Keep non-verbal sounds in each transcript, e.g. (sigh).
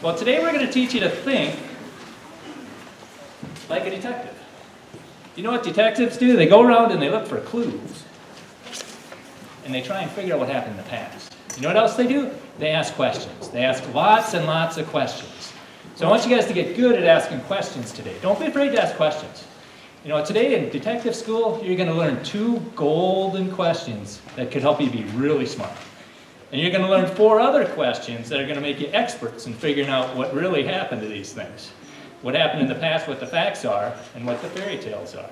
Well, today we're going to teach you to think like a detective. You know what detectives do? They go around and they look for clues. And they try and figure out what happened in the past. You know what else they do? They ask questions. They ask lots and lots of questions. So I want you guys to get good at asking questions today. Don't be afraid to ask questions. You know, today in detective school, you're going to learn two golden questions that could help you be really smart. And you're going to learn four other questions that are going to make you experts in figuring out what really happened to these things. What happened in the past, what the facts are, and what the fairy tales are.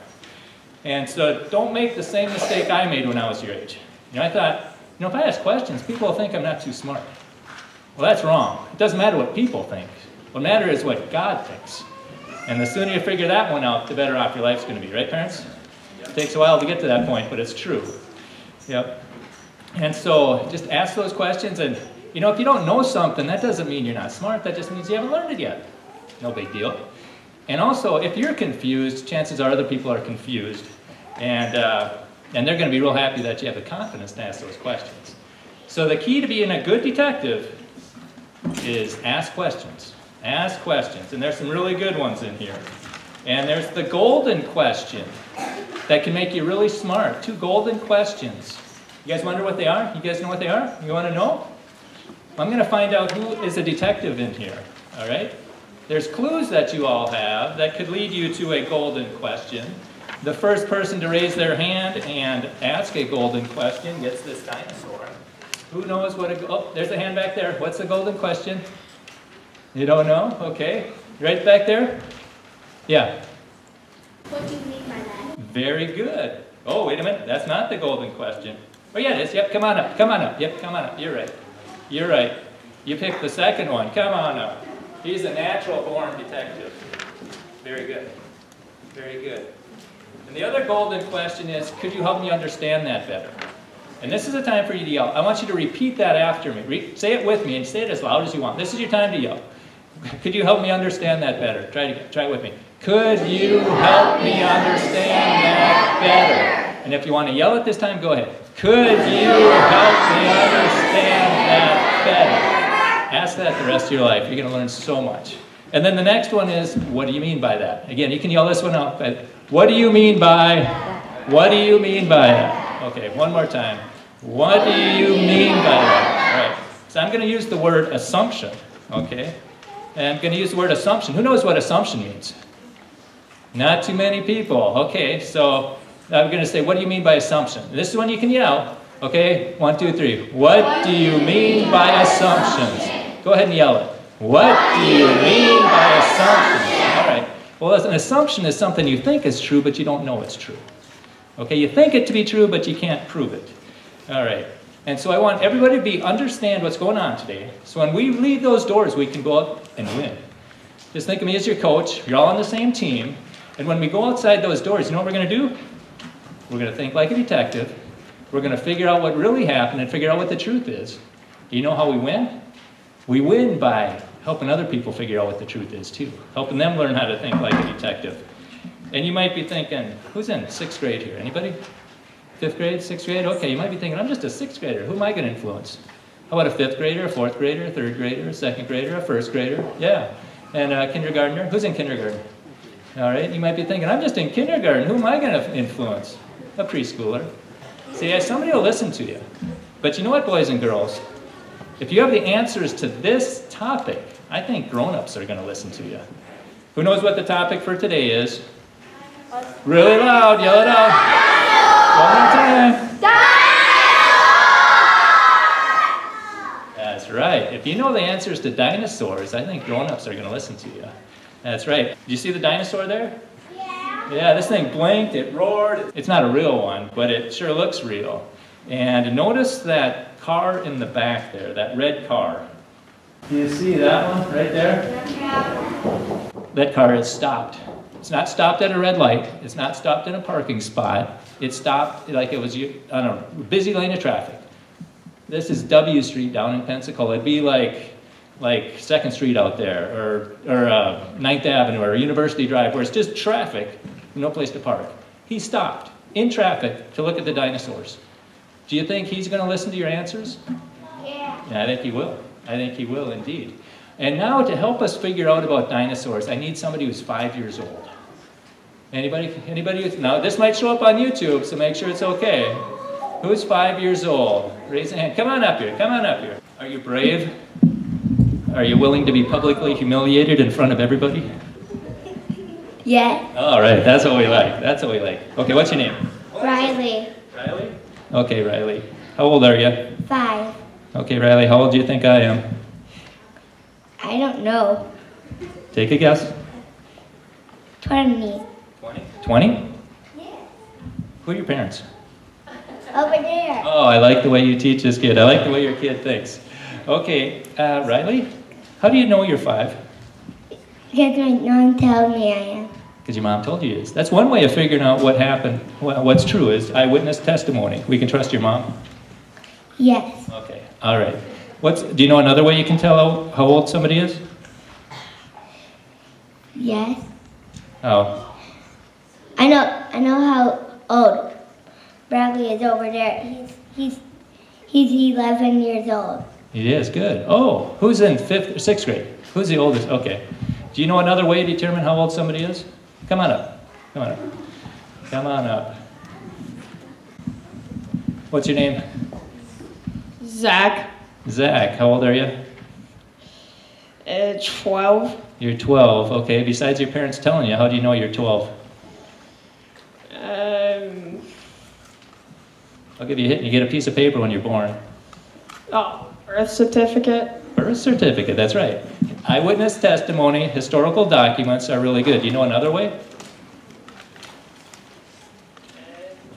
And so don't make the same mistake I made when I was your age. You know, I thought, you know, if I ask questions, people will think I'm not too smart. Well, that's wrong. It doesn't matter what people think. What matters is what God thinks. And the sooner you figure that one out, the better off your life's going to be, right, parents? It takes a while to get to that point, but it's true. Yep. And so just ask those questions. And, you know, if you don't know something, that doesn't mean you're not smart. That just means you haven't learned it yet. No big deal. And also, if you're confused, chances are other people are confused. And, uh, and they're going to be real happy that you have the confidence to ask those questions. So the key to being a good detective is ask questions. Ask questions. And there's some really good ones in here. And there's the golden question that can make you really smart. Two golden questions. You guys wonder what they are? You guys know what they are? You want to know? I'm going to find out who is a detective in here. All right? There's clues that you all have that could lead you to a golden question. The first person to raise their hand and ask a golden question gets this dinosaur. Who knows what a... Oh, there's a hand back there. What's the golden question? You don't know? Okay. Right back there? Yeah. What do you mean by that? Very good. Oh, wait a minute. That's not the golden question. Oh, yeah, it is. Yep, come on up. Come on up. Yep, come on up. You're right. You're right. You picked the second one. Come on up. He's a natural born detective. Very good. Very good. And the other golden question is, could you help me understand that better? And this is a time for you to yell. I want you to repeat that after me. Re say it with me and say it as loud as you want. This is your time to yell. (laughs) Could you help me understand that better? Try it. Try it with me. Could you help me understand that better? And if you want to yell it this time, go ahead. Could you help me understand that better? Ask that the rest of your life. You're going to learn so much. And then the next one is, what do you mean by that? Again, you can yell this one out. But what do you mean by? What do you mean by that? Okay, one more time. What do you mean by that? All right. So I'm going to use the word assumption. Okay. And I'm going to use the word assumption. Who knows what assumption means? Not too many people. Okay, so I'm going to say, what do you mean by assumption? This is when you can yell. Okay, one, two, three. What do you mean by assumptions? Go ahead and yell it. What do you mean by assumptions? All right. Well, an assumption is something you think is true, but you don't know it's true. Okay, you think it to be true, but you can't prove it. All right. And so I want everybody to be understand what's going on today. So when we leave those doors, we can go out and win. Just think of me as your coach. You're all on the same team. And when we go outside those doors, you know what we're going to do? We're going to think like a detective. We're going to figure out what really happened and figure out what the truth is. Do you know how we win? We win by helping other people figure out what the truth is too. Helping them learn how to think like a detective. And you might be thinking, who's in sixth grade here? Anybody? Fifth grade, sixth grade? Okay, you might be thinking, I'm just a sixth grader. Who am I going to influence? How about a fifth grader, a fourth grader, a third grader, a second grader, a first grader? Yeah. And a kindergartner? Who's in kindergarten? All right, you might be thinking, I'm just in kindergarten. Who am I going to influence? A preschooler. say, See, somebody will listen to you. But you know what, boys and girls? If you have the answers to this topic, I think grown-ups are going to listen to you. Who knows what the topic for today is? Really loud, yell it out. One more time. That's right. If you know the answers to dinosaurs, I think grown-ups are going to listen to you. That's right. Do you see the dinosaur there? Yeah. This thing blinked, it roared. It's not a real one, but it sure looks real. And notice that car in the back there, that red car. Do you see that one right there? Yeah. That car is stopped. It's not stopped at a red light. It's not stopped in a parking spot. It stopped like it was on a busy lane of traffic. This is W Street down in Pensacola. It'd be like like Second Street out there, or or uh, Ninth Avenue, or University Drive, where it's just traffic, no place to park. He stopped in traffic to look at the dinosaurs. Do you think he's going to listen to your answers? Yeah. Yeah, I think he will. I think he will indeed. And now to help us figure out about dinosaurs, I need somebody who's five years old. Anybody? Anybody? Now this might show up on YouTube, so make sure it's okay. Who's five years old? Raise a hand. Come on up here. Come on up here. Are you brave? Are you willing to be publicly humiliated in front of everybody? Yes. All right, that's what we like. That's what we like. Okay, what's your name? Riley. Riley. Okay, Riley. How old are you? Five. Okay, Riley. How old do you think I am? I don't know. Take a guess. Twenty. 20. 20? Yeah. Who are your parents? Over there. Oh, I like the way you teach this kid. I like the way your kid thinks. Okay, uh, Riley, how do you know you're five? Because my mom told me I am. Because your mom told you is. That's one way of figuring out what happened, wha- what's true is eyewitness testimony. We can trust your mom. Yes. Okay, all right. What's, do you know another way you can tell how, how old somebody is? Yes. Oh, I know. I know how old Bradley is over there. He's he's he's eleven years old. He is good. Oh, who's in fifth or sixth grade? Who's the oldest? Okay. Do you know another way to determine how old somebody is? Come on up. Come on up. Come on up. What's your name? Zach, Zach. How old are you? uh, 12. You're 12. Okay. Besides your parents telling you, how do you know you're 12? Um, I'll give you a hit and you get a piece of paper when you're born. oh, birth certificate. Birth certificate, that's right. Eyewitness testimony, historical documents are really good. Do you know another way?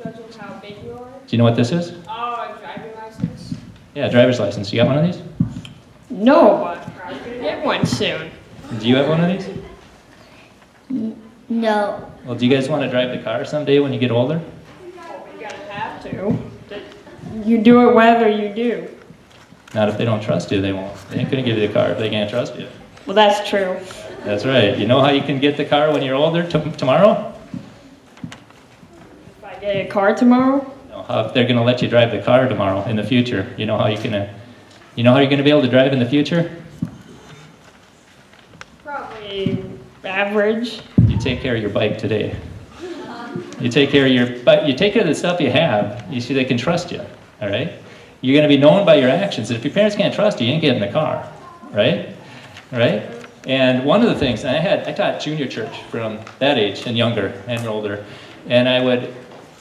Judges how big you are. Do you know what this is? Oh, a driving license. Yeah, driver's license. You got one of these? No, oh, but I'm probably gonna get one soon. Do you have one of these? No. Well, do you guys want to drive the car someday when you get older? Oh, you gotta have to. You do it whether you do. Not if they don't trust you, they won't. They ain't gonna give you the car if they can't trust you. Well, that's true. That's right. You know how you can get the car when you're older t- tomorrow? If I get a car tomorrow, No, how if they're gonna let you drive the car tomorrow in the future. You know how you can, uh, you know how you're gonna be able to drive in the future? probably average. You take care of your bike today. You take care of your, but you take care of the stuff you have. You see, they can trust you. All right. You're going to be known by your actions. And if your parents can't trust you, you ain't getting the car, right? Right. And one of the things, and I had, I taught junior church from that age and younger and older, and I would,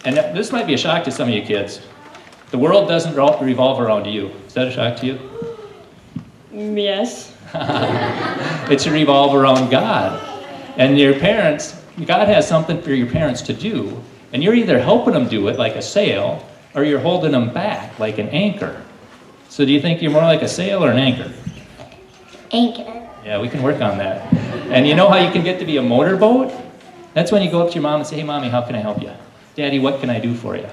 and this might be a shock to some of you kids. The world doesn't revolve around you. Is that a shock to you? Yes. (laughs) It should revolve around God. And your parents, God has something for your parents to do, and you're either helping them do it like a sail, or you're holding them back like an anchor. So do you think you're more like a sail or an anchor? Anchor. Yeah, we can work on that. And you know how you can get to be a motorboat? That's when you go up to your mom and say, hey, mommy, how can I help you? Daddy, what can I do for you?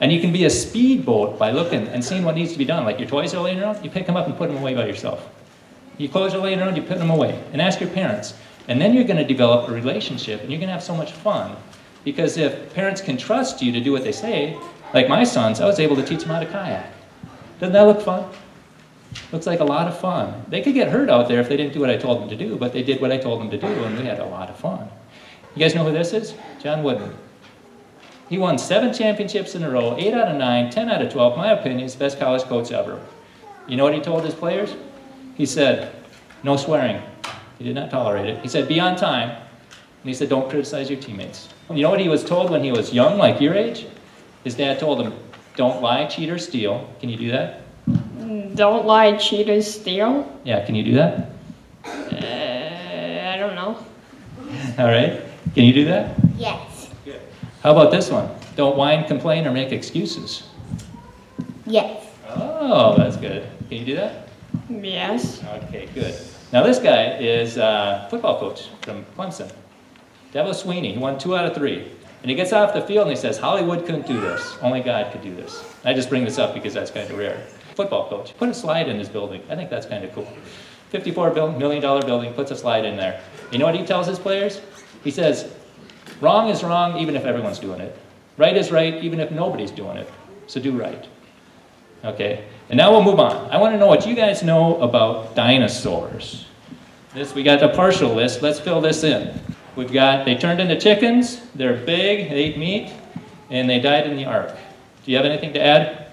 And you can be a speedboat by looking and seeing what needs to be done. Like your toys are laying around, you pick them up and put them away by yourself. Your clothes are laying around, you put them away. And ask your parents. And then you're going to develop a relationship and you're going to have so much fun. Because if parents can trust you to do what they say, like my sons, I was able to teach them how to kayak. Doesn't that look fun? Looks like a lot of fun. They could get hurt out there if they didn't do what I told them to do, but they did what I told them to do, and we had a lot of fun. You guys know who this is? John Wooden. He won seven championships in a row, eight out of nine, ten out of 12. My opinion, he's the best college coach ever. You know what he told his players? He said, no swearing. He did not tolerate it. He said, be on time. And he said, don't criticize your teammates. You know what he was told when he was young, like your age? His dad told him, don't lie, cheat, or steal. Can you do that? Don't lie, cheat, or steal. Yeah, can you do that? Uh, I don't know. (laughs) All right. Can you do that? Yes. How about this one? Don't whine, complain, or make excuses. Yes. Oh, that's good. Can you do that? Yes. Okay, good. Now this guy is a football coach from Clemson. Dabo Swinney. He won two out of three. And he gets off the field and he says, Hollywood couldn't do this. Only God could do this. I just bring this up because that's kind of rare. Football coach. Put a slide in his building. I think that's kind of cool. $54 million building, puts a slide in there. You know what he tells his players? He says, wrong is wrong even if everyone's doing it. Right is right even if nobody's doing it. So do right. Okay, and now we'll move on. I want to know what you guys know about dinosaurs. This, we got the partial list. Let's fill this in. We've got, they turned into chickens, they're big, they ate meat, and they died in the ark. Do you have anything to add?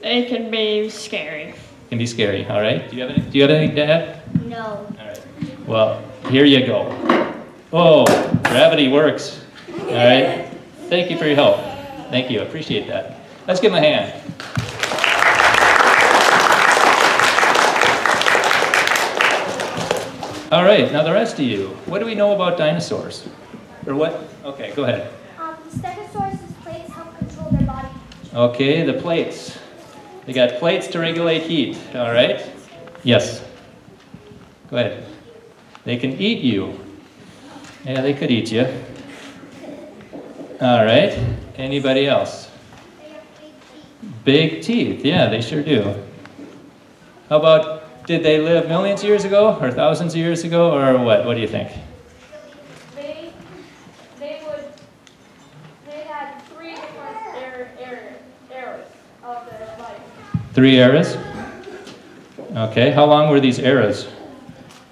It can be scary. Can be scary, all right? Do you have any, do you have anything to add? No. All right. Well, here you go. Oh, gravity works. All right. Thank you for your help. Thank you. Appreciate that. Let's give him a hand. All right. Now the rest of you, what do we know about dinosaurs? Or what? Okay, go ahead. Um, Stegosaurus' plates help control their body. Okay, the plates. They got plates to regulate heat. All right. Yes. Go ahead. They can eat you. Yeah, they could eat you. All right. Anybody else? Big teeth. Yeah, they sure do. How about did they live millions of years ago or thousands of years ago or what? What do you think? They, they would, they had three different era, era, eras of their life. Three eras? Okay. How long were these eras?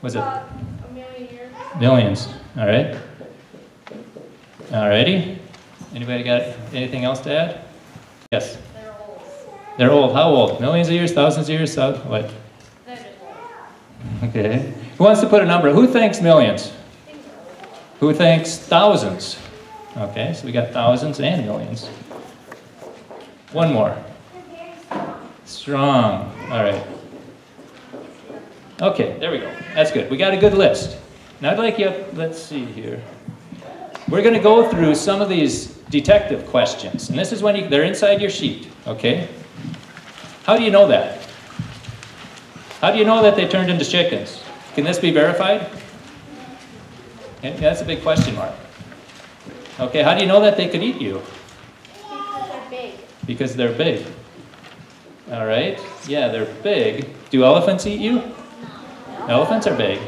Was it a million years. millions? All right. All righty. Anybody got anything else to add? Yes. They're old. They're old. How old? Millions of years? Thousands of years? What? Okay. Who wants to put a number? Who thinks millions? Who thinks thousands? Okay, so we got thousands and millions. One more. Strong. All right. Okay, there we go. That's good. We got a good list. Now I'd like you, let's see here. We're going to go through some of these detective questions. And this is when you, they're inside your sheet, okay? How do you know that? How do you know that they turned into chickens? Can this be verified? That's a big question mark. Okay, how do you know that they could eat you? Because they're big. Because they're big. All right, yeah, they're big. Do elephants eat you? Elephants are big.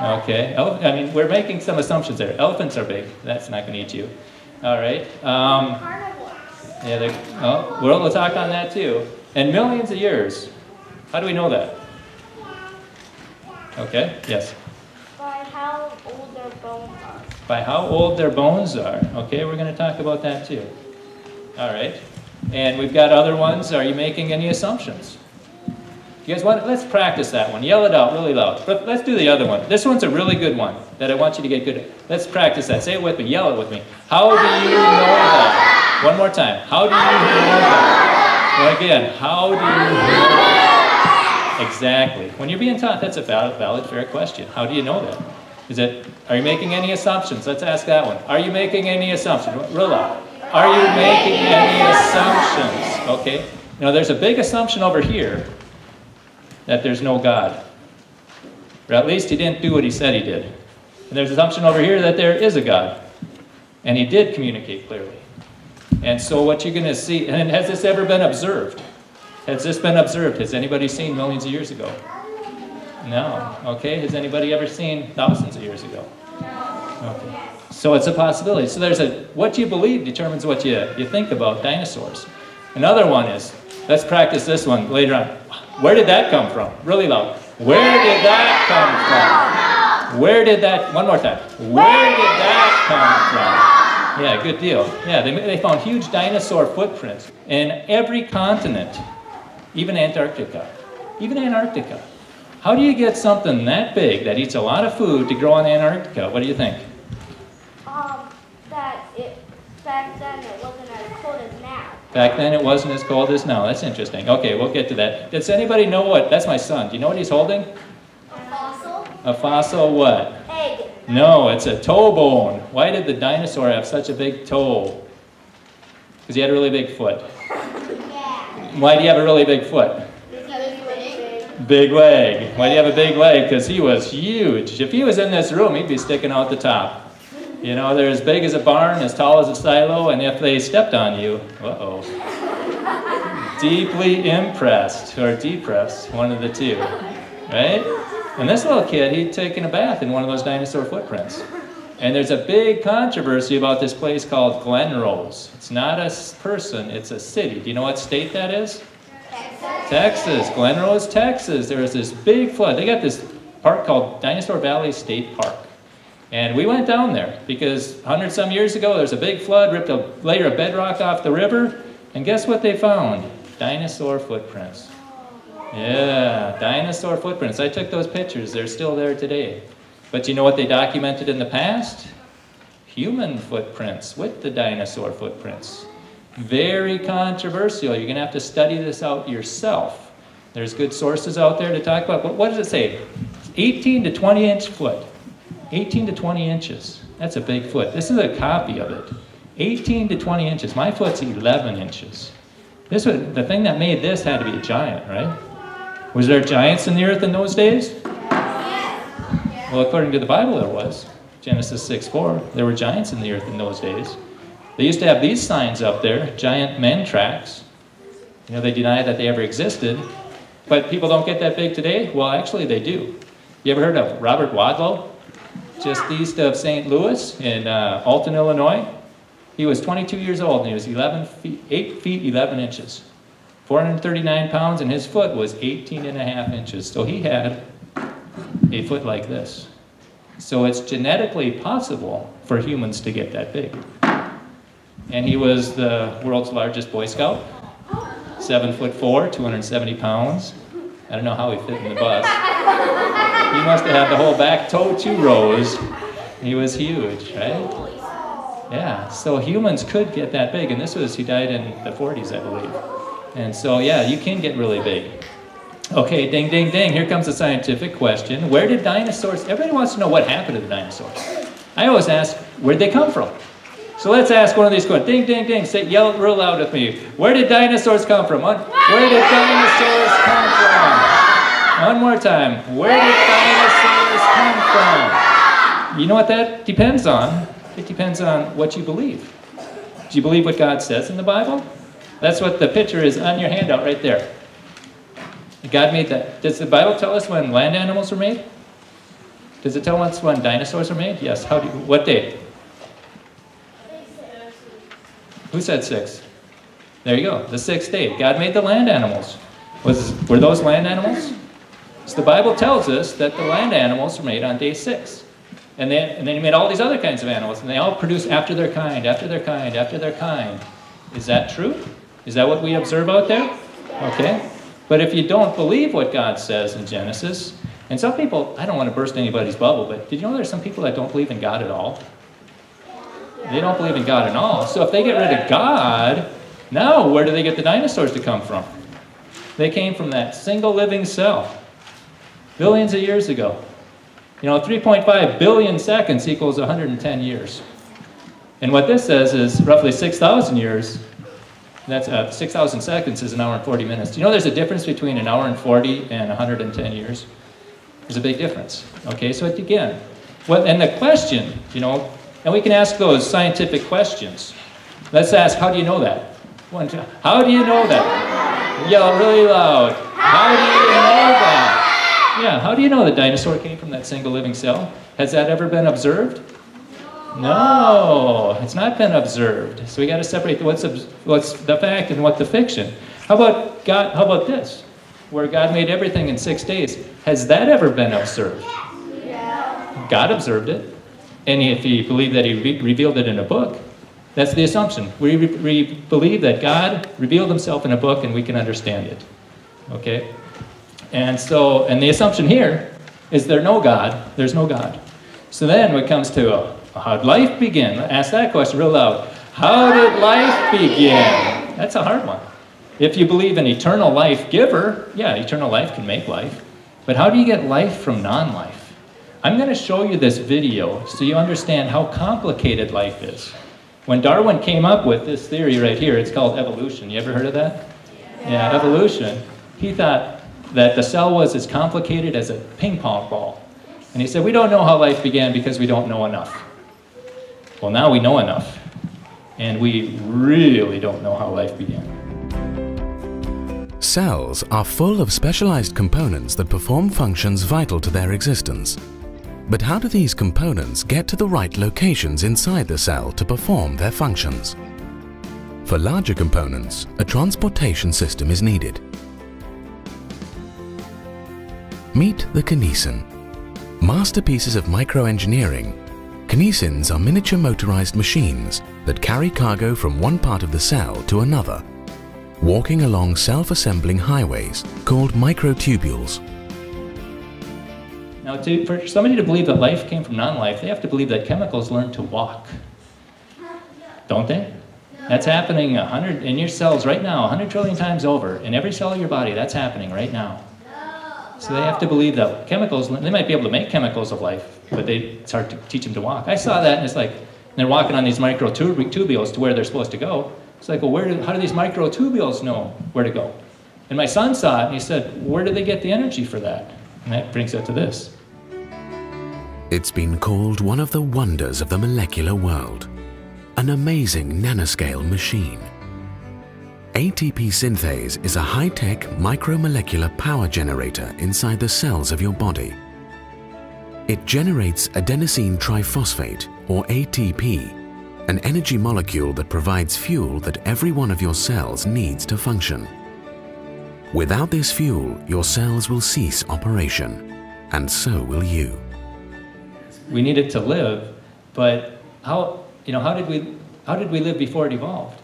Okay, Ele- I mean, we're making some assumptions there. Elephants are big. That's not going to eat you. All right. Um, yeah, they're, oh, we'll, we'll talk on that too. And millions of years. How do we know that? Okay, yes. By how old their bones are. By how old their bones are. Okay, we're going to talk about that too. All right. And we've got other ones. Are you making any assumptions? You guys want? Let's practice that one. Yell it out really loud. But let's do the other one. This one's a really good one that I want you to get good at. Let's practice that. Say it with me. Yell it with me. How do you know that? One more time. How do you know that? Again, how do you know that? Exactly. When you're being taught, that's a valid, valid, fair question. How do you know that? Is it, are you making any assumptions? Let's ask that one. Are you making any assumptions? Rilla. Are you making any assumptions? Okay. Now, there's a big assumption over here that there's no God. Or at least he didn't do what he said he did. And there's an assumption over here that there is a God. And he did communicate clearly. And so what you're going to see, and has this ever been observed? Has this been observed? Has anybody seen millions of years ago? No. Okay. Has anybody ever seen thousands of years ago? Okay. So it's a possibility. So there's a what you believe determines what you, you think about dinosaurs. Another one is let's practice this one later on. Where did that come from? Really loud. Where did that come from? Where did that one more time? Where did that come from? Yeah, good deal. Yeah, they, they found huge dinosaur footprints in every continent, even Antarctica. Even Antarctica. How do you get something that big that eats a lot of food to grow in Antarctica? What do you think? Um, that it, back then it wasn't as cold as now. Back then it wasn't as cold as now. That's interesting. Okay, we'll get to that. Does anybody know what? That's my son. Do you know what he's holding? A fossil? A fossil what? Egg. No, it's a toe bone. Why did the dinosaur have such a big toe? Because he had a really big foot. Why do you have a really big foot? Big. Leg. Why do you have a big leg? Because he was huge. If he was in this room, he'd be sticking out the top. You know, they're as big as a barn, as tall as a silo, and if they stepped on you, uh-oh. Deeply impressed or depressed, one of the two, right? And this little kid, he'd taken a bath in one of those dinosaur footprints. And there's a big controversy about this place called Glen Rose. It's not a person, it's a city. Do you know what state that is? Texas. Texas, Glen Rose, Texas. There was this big flood. They got this park called Dinosaur Valley State Park. And we went down there because 100 some years ago there was a big flood, ripped a layer of bedrock off the river, and guess what they found? Dinosaur footprints. Yeah, dinosaur footprints. I took those pictures, they're still there today. But you know what they documented in the past? Human footprints with the dinosaur footprints. Very controversial. You're going to have to study this out yourself. There's good sources out there to talk about. But what does it say? 18 to 20 inch foot. 18 to 20 inches. That's a big foot. This is a copy of it. 18 to 20 inches. My foot's 11 inches. This was, the thing that made this had to be a giant, right? Was there giants in the earth in those days? Well, according to the Bible, there was. Genesis 6 4. There were giants in the earth in those days. They used to have these signs up there giant men tracks. You know, they deny that they ever existed. But people don't get that big today? Well, actually, they do. You ever heard of Robert Wadlow? Just east of St. Louis in uh, Alton, Illinois. He was 22 years old and he was 11 feet, 8 feet 11 inches. 439 pounds and his foot was 18 and a half inches. So he had a foot like this. So it's genetically possible for humans to get that big. And he was the world's largest Boy Scout, seven foot four, 270 pounds. I don't know how he fit in the bus. He must have had the whole back toe two rows. He was huge, right? Yeah, so humans could get that big, and this was, he died in the 40s, I believe. And so, yeah, you can get really big. Okay, ding, ding, ding. Here comes a scientific question. Where did dinosaurs, everybody wants to know what happened to the dinosaurs. I always ask, where'd they come from? So let's ask one of these questions. Ding, ding, ding. Say, yell real loud with me. Where did dinosaurs come from? One, where did dinosaurs come from? One more time. Where did dinosaurs come from? You know what that depends on? It depends on what you believe. Do you believe what God says in the Bible? That's what the picture is on your handout right there. God made that. Does the Bible tell us when land animals were made? Does it tell us when dinosaurs were made? Yes. How do you, what date? Who said six? There you go. The sixth day. God made the land animals. Was were those land animals? So the Bible tells us that the land animals were made on day six. And then, and then he made all these other kinds of animals, and they all produce after their kind, after their kind, after their kind. Is that true? Is that what we observe out there? Okay. But if you don't believe what God says in Genesis, and some people, I don't want to burst anybody's bubble, but did you know there's some people that don't believe in God at all? They don't believe in God at all. So if they get rid of God, now where do they get the dinosaurs to come from? They came from that single living cell billions of years ago. You know, 3.5 billion seconds equals 110 years. And what this says is roughly 6,000 years that's uh, 6,000 seconds is an hour and 40 minutes. Do you know there's a difference between an hour and 40 and 110 years? There's a big difference. Okay, so again, well, and the question, you know, and we can ask those scientific questions. Let's ask, how do you know that? One, two, how do you know that? Yell really loud. How do you know that? Yeah, how do you know the dinosaur came from that single living cell? Has that ever been observed? No, it's not been observed. So we got to separate what's what's the fact and what the fiction. How about God? How about this, where God made everything in six days? Has that ever been observed? Yeah. God observed it, and if you believe that He re revealed it in a book, that's the assumption. We, we believe that God revealed Himself in a book, and we can understand it. Okay, and so and the assumption here is there no God. There's no God. So then, when it comes to a how did life begin? Ask that question real loud. How did life begin? That's a hard one. If you believe in eternal life giver, yeah, eternal life can make life. But how do you get life from non life? I'm going to show you this video so you understand how complicated life is. When Darwin came up with this theory right here, it's called evolution. You ever heard of that? Yeah, yeah evolution. He thought that the cell was as complicated as a ping pong ball. And he said, We don't know how life began because we don't know enough. Well, now we know enough, and we really don't know how life began. Cells are full of specialized components that perform functions vital to their existence. But how do these components get to the right locations inside the cell to perform their functions? For larger components, a transportation system is needed. Meet the Kinesin. Masterpieces of microengineering, Kinesins are miniature motorized machines that carry cargo from one part of the cell to another, walking along self-assembling highways called microtubules. Now, to, for somebody to believe that life came from non-life, they have to believe that chemicals learn to walk. Don't they? That's happening 100 in your cells right now, 100 trillion times over. In every cell of your body, that's happening right now. So they have to believe that chemicals, they might be able to make chemicals of life, but they, start to teach them to walk. I saw that and it's like, they're walking on these microtubules to where they're supposed to go. It's like, well, where do, how do these microtubules know where to go? And my son saw it and he said, where do they get the energy for that? And that brings us to this. It's been called one of the wonders of the molecular world, an amazing nanoscale machine. ATP synthase is a high-tech micromolecular power generator inside the cells of your body. It generates adenosine triphosphate, or ATP, an energy molecule that provides fuel that every one of your cells needs to function. Without this fuel, your cells will cease operation, and so will you. We need it to live, but how, you know, how did we, how did we live before it evolved?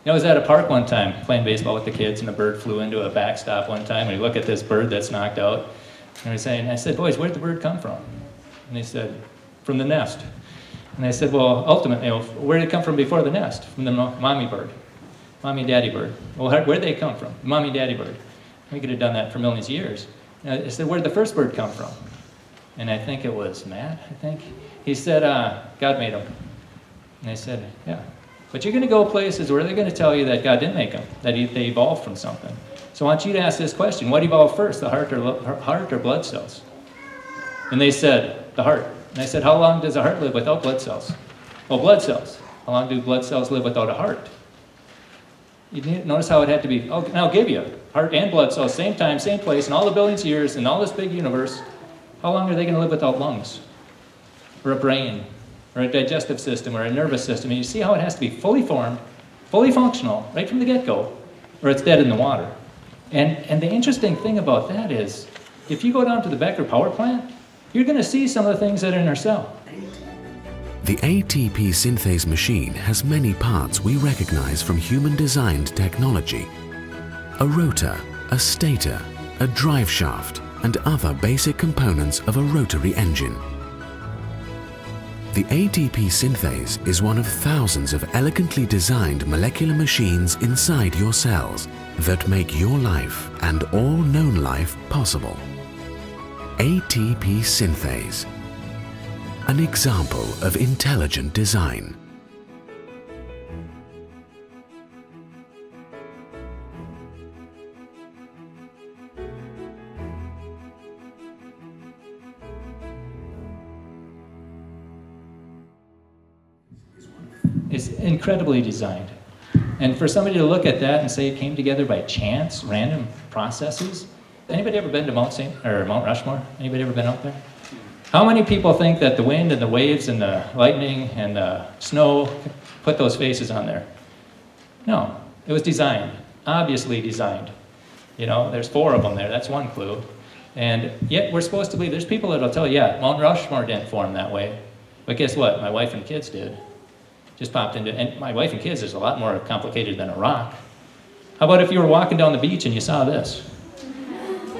You know, I was at a park one time playing baseball with the kids, and a bird flew into a backstop one time. And we look at this bird that's knocked out, and we saying, I said, boys, where'd the bird come from? And they said, from the nest. And I said, well, ultimately, you know, where did it come from before the nest? From the mommy bird, mommy daddy bird. Well, where'd they come from? Mommy daddy bird. We could have done that for millions of years. And I said, where'd the first bird come from? And I think it was Matt, I think. He said, uh, God made him. And I said, yeah. But you're going to go places where they're going to tell you that God didn't make them, that he, they evolved from something. So I want you to ask this question. What evolved first, the heart or, heart or blood cells? And they said, the heart. And I said, how long does a heart live without blood cells? Well, blood cells. How long do blood cells live without a heart? You notice how it had to be, oh, now I'll give you heart and blood cells, same time, same place, in all the billions of years, in all this big universe. How long are they going to live without lungs? Or a brain? Or a digestive system or a nervous system, and you see how it has to be fully formed, fully functional, right from the get-go, or it's dead in the water. And, and the interesting thing about that is, if you go down to the Becker power plant, you're going to see some of the things that are in our cell. The ATP synthase machine has many parts we recognize from human-designed technology. A rotor, a stator, a drive shaft, and other basic components of a rotary engine. The ATP synthase is one of thousands of elegantly designed molecular machines inside your cells that make your life and all known life possible. ATP synthase, an example of intelligent design. Incredibly designed. And for somebody to look at that and say it came together by chance, random processes. Anybody ever been to Mount St. or Mount Rushmore? Anybody ever been out there? How many people think that the wind and the waves and the lightning and the snow put those faces on there? No, it was designed, obviously designed. You know, there's four of them there, that's one clue. And yet we're supposed to believe, there's people that'll tell you, yeah, Mount Rushmore didn't form that way. But guess what? My wife and kids did just popped into, and my wife and kids is a lot more complicated than a rock. How about if you were walking down the beach and you saw this?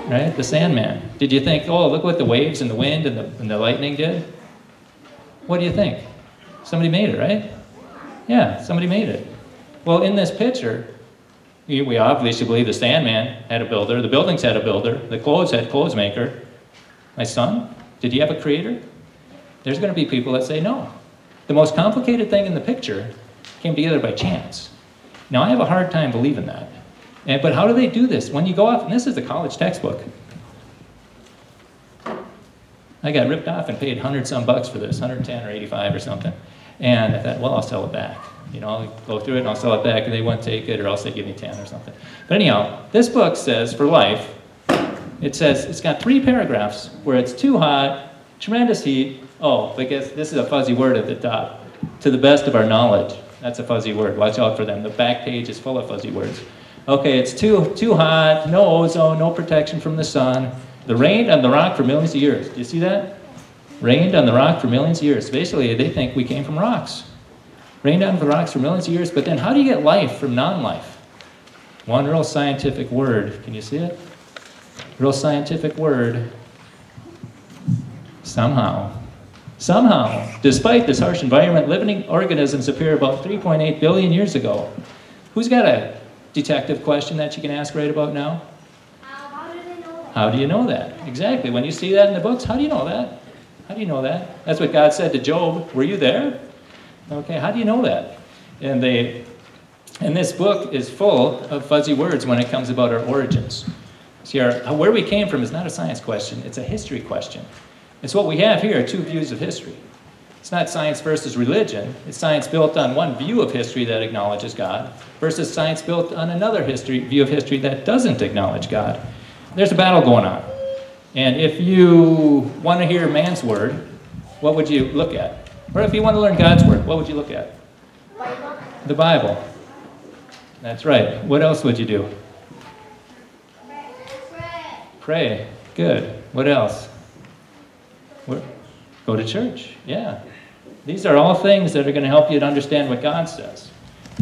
Right? The Sandman. Did you think, oh, look what the waves and the wind and the, and the lightning did? What do you think? Somebody made it, right? Yeah, somebody made it. Well, in this picture, we obviously believe the Sandman had a builder, the buildings had a builder, the clothes had clothes maker. My son, did he have a creator? There's going to be people that say no. The most complicated thing in the picture came together by chance. Now, I have a hard time believing that. And, but how do they do this? When you go off, and this is a college textbook. I got ripped off and paid 100 some bucks for this, 110 or 85 or something. And I thought, well, I'll sell it back. You know, I'll go through it and I'll sell it back, and they won't take it, or else they give me 10 or something. But anyhow, this book says, for life, it says, it's got three paragraphs where it's too hot, tremendous heat, Oh, because this is a fuzzy word at the top. To the best of our knowledge. That's a fuzzy word. Watch out for them. The back page is full of fuzzy words. Okay, it's too, too hot, no ozone, no protection from the sun. The rain on the rock for millions of years. Do you see that? Rained on the rock for millions of years. Basically, they think we came from rocks. Rained on the rocks for millions of years, but then how do you get life from non life? One real scientific word. Can you see it? Real scientific word. Somehow. Somehow, despite this harsh environment, living organisms appear about 3.8 billion years ago. Who's got a detective question that you can ask right about now? How do they know? How do you know that? Exactly. When you see that in the books, how do you know that? How do you know that? That's what God said to Job. Were you there? Okay, how do you know that? And they and this book is full of fuzzy words when it comes about our origins. See, our, where we came from is not a science question, it's a history question. It's what we have here are two views of history. It's not science versus religion. It's science built on one view of history that acknowledges God versus science built on another history, view of history that doesn't acknowledge God. There's a battle going on. And if you want to hear man's word, what would you look at? Or if you want to learn God's word, what would you look at? Bible. The Bible. That's right. What else would you do? Pray. Pray. Good. What else? Go to church. Yeah. These are all things that are going to help you to understand what God says.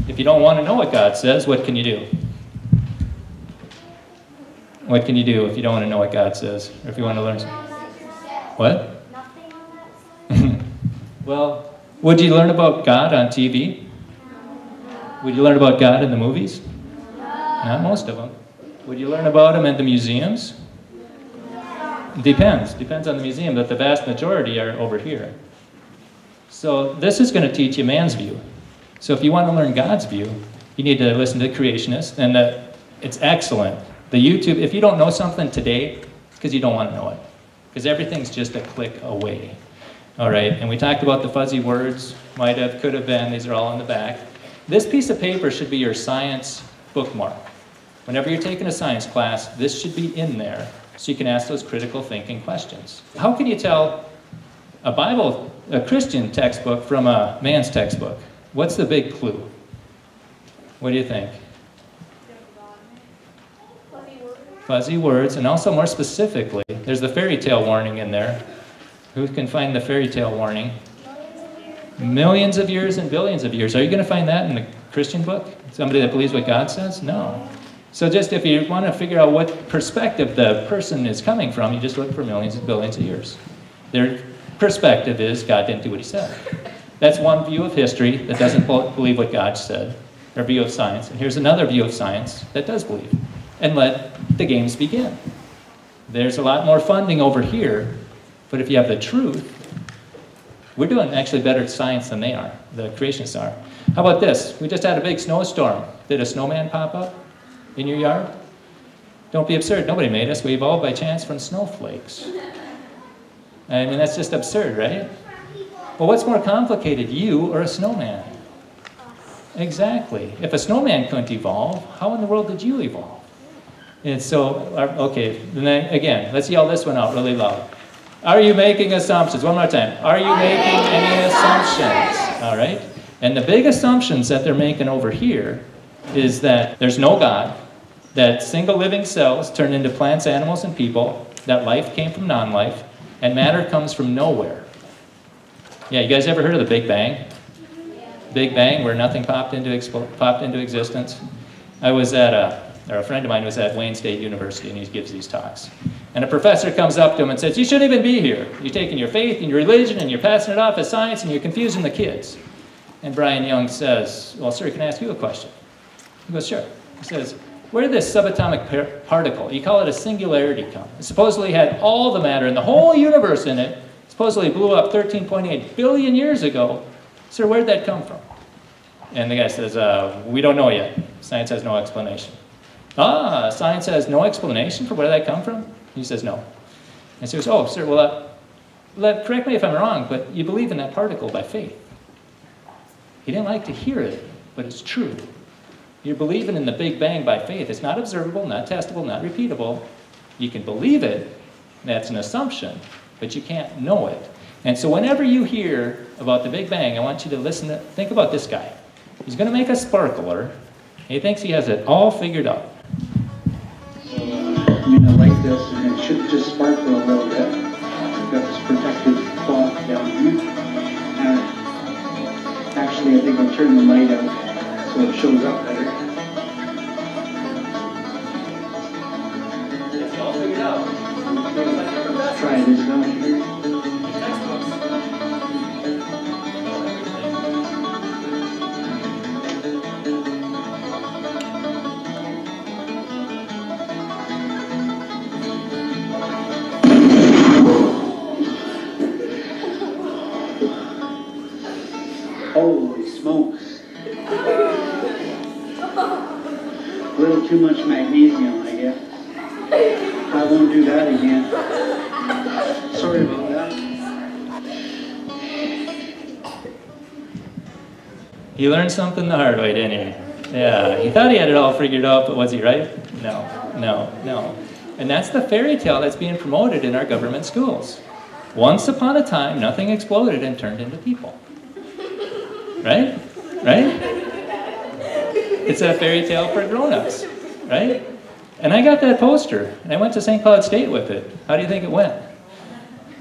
If you don't want to know what God says, what can you do? What can you do if you don't want to know what God says? Or if you want to learn? something? What? (laughs) Well, would you learn about God on TV? Would you learn about God in the movies? Not most of them. Would you learn about him in the museums? Depends. Depends on the museum, but the vast majority are over here. So this is going to teach you man's view. So if you want to learn God's view, you need to listen to creationists, and uh, it's excellent. The YouTube, if you don't know something today, it's because you don't want to know it. Because everything's just a click away. All right, and we talked about the fuzzy words, might have, could have been, these are all in the back. This piece of paper should be your science bookmark. Whenever you're taking a science class, this should be in there so you can ask those critical thinking questions. How can you tell a Bible, a Christian textbook from a man's textbook? What's the big clue? What do you think? Fuzzy words. And also more specifically, there's the fairy tale warning in there. Who can find the fairy tale warning? Millions of years and billions of years. Are you going to find that in the Christian book? Somebody that believes what God says? No. So just if you want to figure out what perspective the person is coming from, you just look for millions and billions of years. Their perspective is God didn't do what he said. That's one view of history that doesn't believe what God said, their view of science. And here's another view of science that does believe. And let the games begin. There's a lot more funding over here, but if you have the truth, we're doing actually better at science than they are, the creationists are. How about this? We just had a big snowstorm. Did a snowman pop up in your yard? Don't be absurd. Nobody made us. We evolved by chance from snowflakes. I mean, that's just absurd, right? Well, what's more complicated, you or a snowman? Exactly. If a snowman couldn't evolve, how in the world did you evolve? And so, uh, okay, then again, let's yell this one out really loud. Are you making assumptions? One more time. Are you making any assumptions? All right. And the big assumptions that they're making over here is that there's no God, that single living cells turn into plants, animals, and people, that life came from non life, and matter comes from nowhere. Yeah, you guys ever heard of the Big Bang? Big Bang, where nothing popped into, popped into existence? I was at a, or a friend of mine was at Wayne State University, and he gives these talks. And a professor comes up to him and says, You shouldn't even be here. You're taking your faith and your religion and you're passing it off as science and you're confusing the kids. And Brian Young says, Well, sir, can I ask you a question? He goes, Sure. He says, Where did this subatomic par- particle, you call it a singularity, come? It supposedly had all the matter in the whole universe in it, supposedly blew up 13.8 billion years ago. Sir, where did that come from? And the guy says, uh, We don't know yet. Science has no explanation. Ah, science has no explanation for where that come from? He says, no. And he says, oh, sir, well, uh, let, correct me if I'm wrong, but you believe in that particle by faith. He didn't like to hear it, but it's true. You're believing in the Big Bang by faith. It's not observable, not testable, not repeatable. You can believe it, that's an assumption, but you can't know it. And so whenever you hear about the Big Bang, I want you to listen to, think about this guy. He's going to make a sparkler. He thinks he has it all figured out. you know, like this, and it should just for a little bit. We've got this protective cloth down here. Actually, I think I'll turn the light out so it shows up too much magnesium, I guess. I won't do that again. Sorry about that. He learned something the hard way, didn't he? Yeah, he thought he had it all figured out, but was he right? No, no, no. And that's the fairy tale that's being promoted in our government schools. Once upon a time, nothing exploded and turned into people. Right? Right? It's a fairy tale for grown-ups, right? And I got that poster, and I went to St. Cloud State with it. How do you think it went?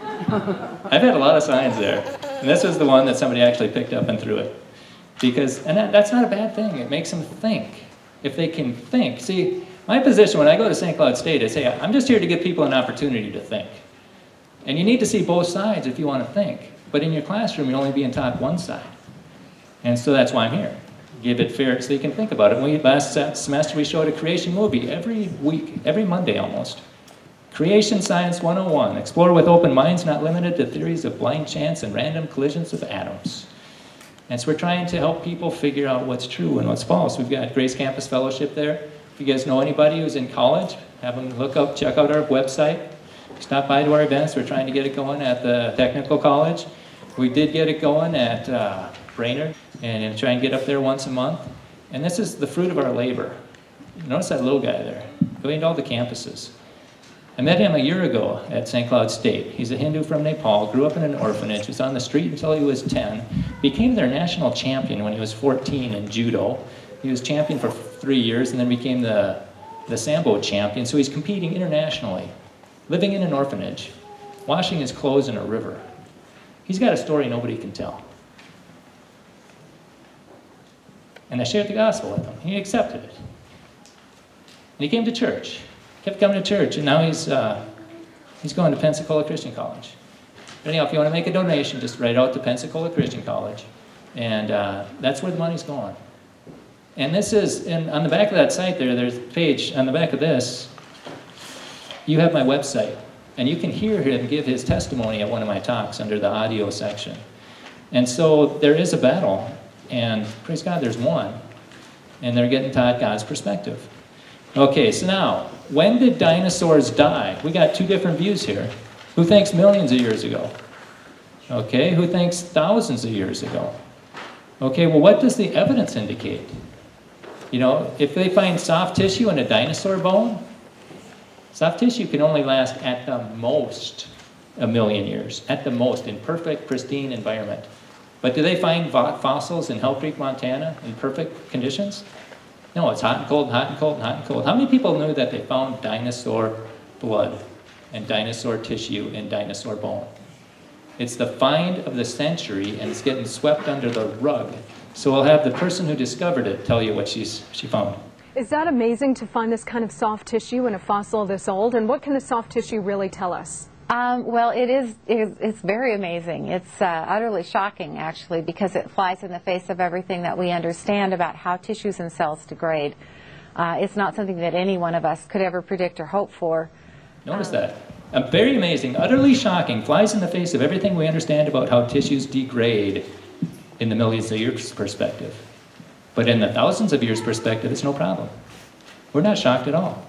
I've had a lot of signs there. And this was the one that somebody actually picked up and threw it. Because, and that, that's not a bad thing. It makes them think. If they can think. See, my position when I go to St. Cloud State is, hey, I'm just here to give people an opportunity to think. And you need to see both sides if you want to think. But in your classroom, you're only being taught one side. And so that's why I'm here. Give it fair so you can think about it. We, last semester, we showed a creation movie every week, every Monday almost. Creation Science 101. Explore with open minds, not limited to theories of blind chance and random collisions of atoms. And so we're trying to help people figure out what's true and what's false. We've got Grace Campus Fellowship there. If you guys know anybody who's in college, have them look up, check out our website. Stop by to our events. We're trying to get it going at the Technical College. We did get it going at uh, Brainerd, and try and get up there once a month. And this is the fruit of our labor. Notice that little guy there, going to all the campuses. I met him a year ago at St. Cloud State. He's a Hindu from Nepal, grew up in an orphanage, was on the street until he was 10, became their national champion when he was 14 in judo. He was champion for three years and then became the, the Sambo champion, so he's competing internationally, living in an orphanage, washing his clothes in a river. He's got a story nobody can tell. And I shared the gospel with him. He accepted it. And he came to church kept coming to church, and now he's, uh, he's going to Pensacola Christian College. But anyhow, if you want to make a donation, just write out to Pensacola Christian College, and uh, that's where the money's going. And this is, in, on the back of that site there, there's a page, on the back of this, you have my website, and you can hear him give his testimony at one of my talks under the audio section. And so there is a battle, and praise God, there's one, and they're getting taught God's perspective. Okay, so now, when did dinosaurs die? We got two different views here. Who thinks millions of years ago? Okay, who thinks thousands of years ago? Okay, well, what does the evidence indicate? You know, if they find soft tissue in a dinosaur bone, soft tissue can only last at the most a million years, at the most, in perfect, pristine environment. But do they find fossils in Hell Creek, Montana, in perfect conditions? No, it's hot and cold, and hot and cold, and hot and cold. How many people knew that they found dinosaur blood and dinosaur tissue and dinosaur bone? It's the find of the century, and it's getting swept under the rug. So we'll have the person who discovered it tell you what she's, she found. Is that amazing to find this kind of soft tissue in a fossil this old? And what can the soft tissue really tell us? Um, well, it is, it's, it's very amazing. It's uh, utterly shocking, actually, because it flies in the face of everything that we understand about how tissues and cells degrade. Uh, it's not something that any one of us could ever predict or hope for. Notice that. Uh, very amazing, utterly shocking, flies in the face of everything we understand about how tissues degrade in the millions of years perspective. But in the thousands of years perspective, it's no problem. We're not shocked at all.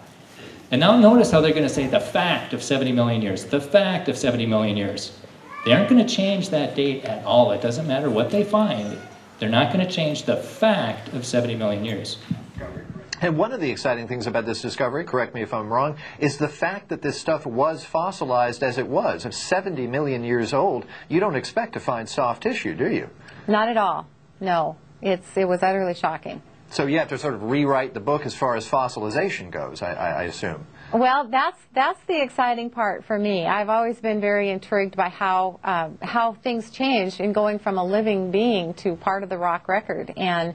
And now notice how they're going to say the fact of 70 million years, the fact of 70 million years. They aren't going to change that date at all. It doesn't matter what they find. They're not going to change the fact of 70 million years. And one of the exciting things about this discovery, correct me if I'm wrong, is the fact that this stuff was fossilized as it was. If 70 million years old, you don't expect to find soft tissue, do you? Not at all. No. It's, it was utterly shocking. So you have to sort of rewrite the book as far as fossilization goes, I, I, I assume. Well, that's that's the exciting part for me. I've always been very intrigued by how um, how things change in going from a living being to part of the rock record. And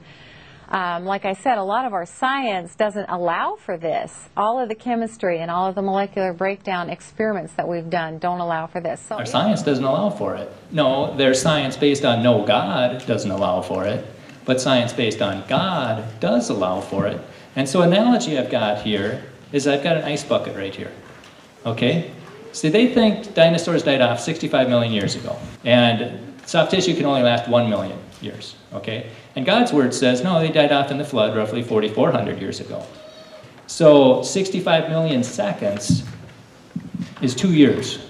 um, like I said, a lot of our science doesn't allow for this. All of the chemistry and all of the molecular breakdown experiments that we've done don't allow for this. So Our science doesn't allow for it. No, their science based on no God doesn't allow for it, but science based on God does allow for it. And so analogy I've got here is I've got an ice bucket right here. Okay? See, they think dinosaurs died off 65 million years ago, and soft tissue can only last 1 million years. Okay? And God's word says, no, they died off in the flood roughly 4,400 years ago. So 65 million seconds is two years.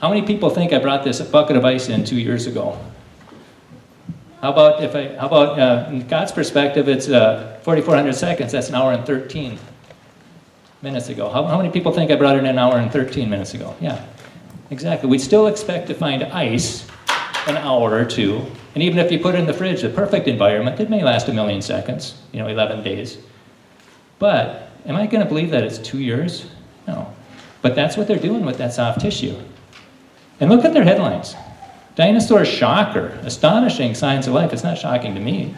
How many people think I brought this bucket of ice in two years ago? How about if I, how about, uh, in God's perspective, it's uh, 4,400 seconds, that's an hour and 13 minutes ago. How, how many people think I brought in an hour and 13 minutes ago? Yeah, exactly. We still expect to find ice an hour or two, and even if you put it in the fridge, the perfect environment, it may last a million seconds, you know, 11 days. But am I going to believe that it's two years? No. But that's what they're doing with that soft tissue. And look at their headlines. Dinosaur shocker, astonishing signs of life. It's not shocking to me.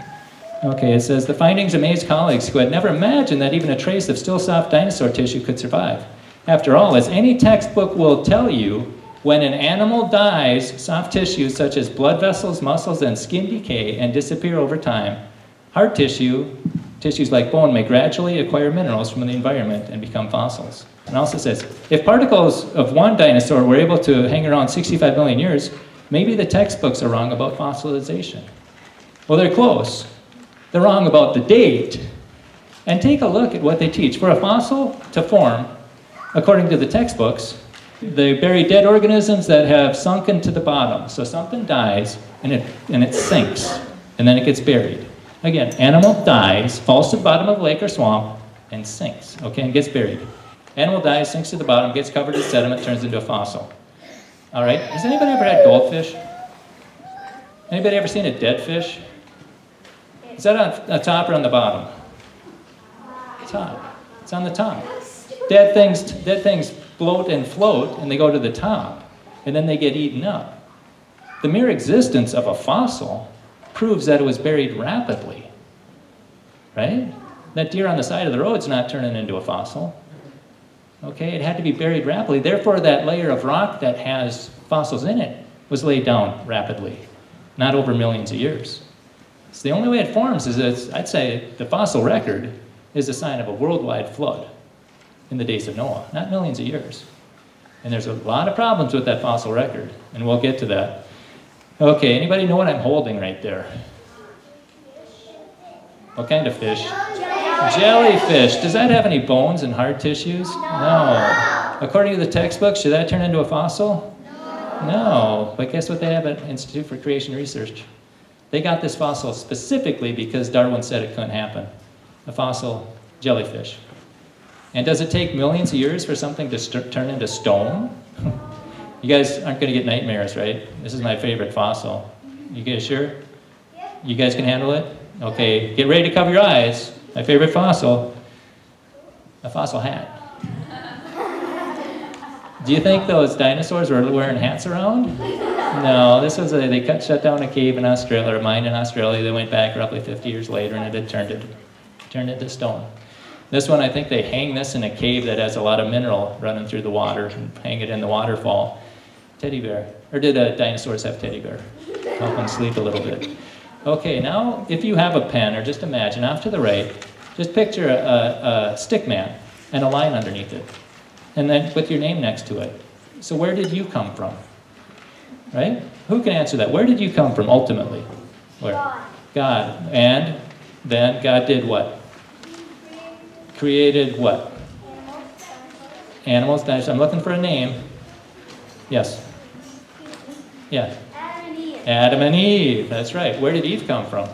Okay, it says the findings amazed colleagues who had never imagined that even a trace of still soft dinosaur tissue could survive. After all, as any textbook will tell you, when an animal dies, soft tissues such as blood vessels, muscles, and skin decay and disappear over time. Hard tissue, tissues like bone, may gradually acquire minerals from the environment and become fossils. And also says, if particles of one dinosaur were able to hang around 65 million years, maybe the textbooks are wrong about fossilization. Well, they're close. They're wrong about the date. And take a look at what they teach. For a fossil to form, according to the textbooks, they bury dead organisms that have sunken to the bottom. So something dies and it, and it sinks, and then it gets buried. Again, animal dies, falls to the bottom of lake or swamp, and sinks, okay, and gets buried. Animal dies, sinks to the bottom, gets covered in sediment, turns into a fossil. All right, has anybody ever had goldfish? Anybody ever seen a dead fish? Is that on the top or on the bottom? Top. It's on the top. Dead things, dead things float and float, and they go to the top, and then they get eaten up. The mere existence of a fossil proves that it was buried rapidly, right? That deer on the side of the road's not turning into a fossil. Okay, it had to be buried rapidly. Therefore, that layer of rock that has fossils in it was laid down rapidly, not over millions of years. So the only way it forms is, it's, I'd say, the fossil record is a sign of a worldwide flood in the days of Noah, not millions of years. And there's a lot of problems with that fossil record, and we'll get to that. Okay, anybody know what I'm holding right there? What kind of fish? Jellyfish. Does that have any bones and hard tissues? No. According to the textbook, should that turn into a fossil? No. But guess what they have at Institute for Creation Research? They got this fossil specifically because Darwin said it couldn't happen. A fossil jellyfish. And does it take millions of years for something to turn into stone? (laughs) you guys aren't going to get nightmares, right? This is my favorite fossil. You guys sure? You guys can handle it? Okay, get ready to cover your eyes. My favorite fossil, a fossil hat. Do you think those dinosaurs were wearing hats around? No, this was a, they cut, shut down a cave in Australia, a mine in Australia. They went back roughly 50 years later and it had turned, it, turned into stone. This one, I think they hang this in a cave that has a lot of mineral running through the water and hang it in the waterfall. Teddy bear. Or did uh, dinosaurs have teddy bear? Help them sleep a little bit. Okay, now if you have a pen, or just imagine off to the right, just picture a, a, stick man and a line underneath it. And then with your name next to it. So where did you come from? Right? Who can answer that? Where did you come from ultimately? Where? God. God. And then God did what? Created what? Animals. I'm looking for a name. Yes. Yeah. Adam and Eve. That's right. Where did Eve come from?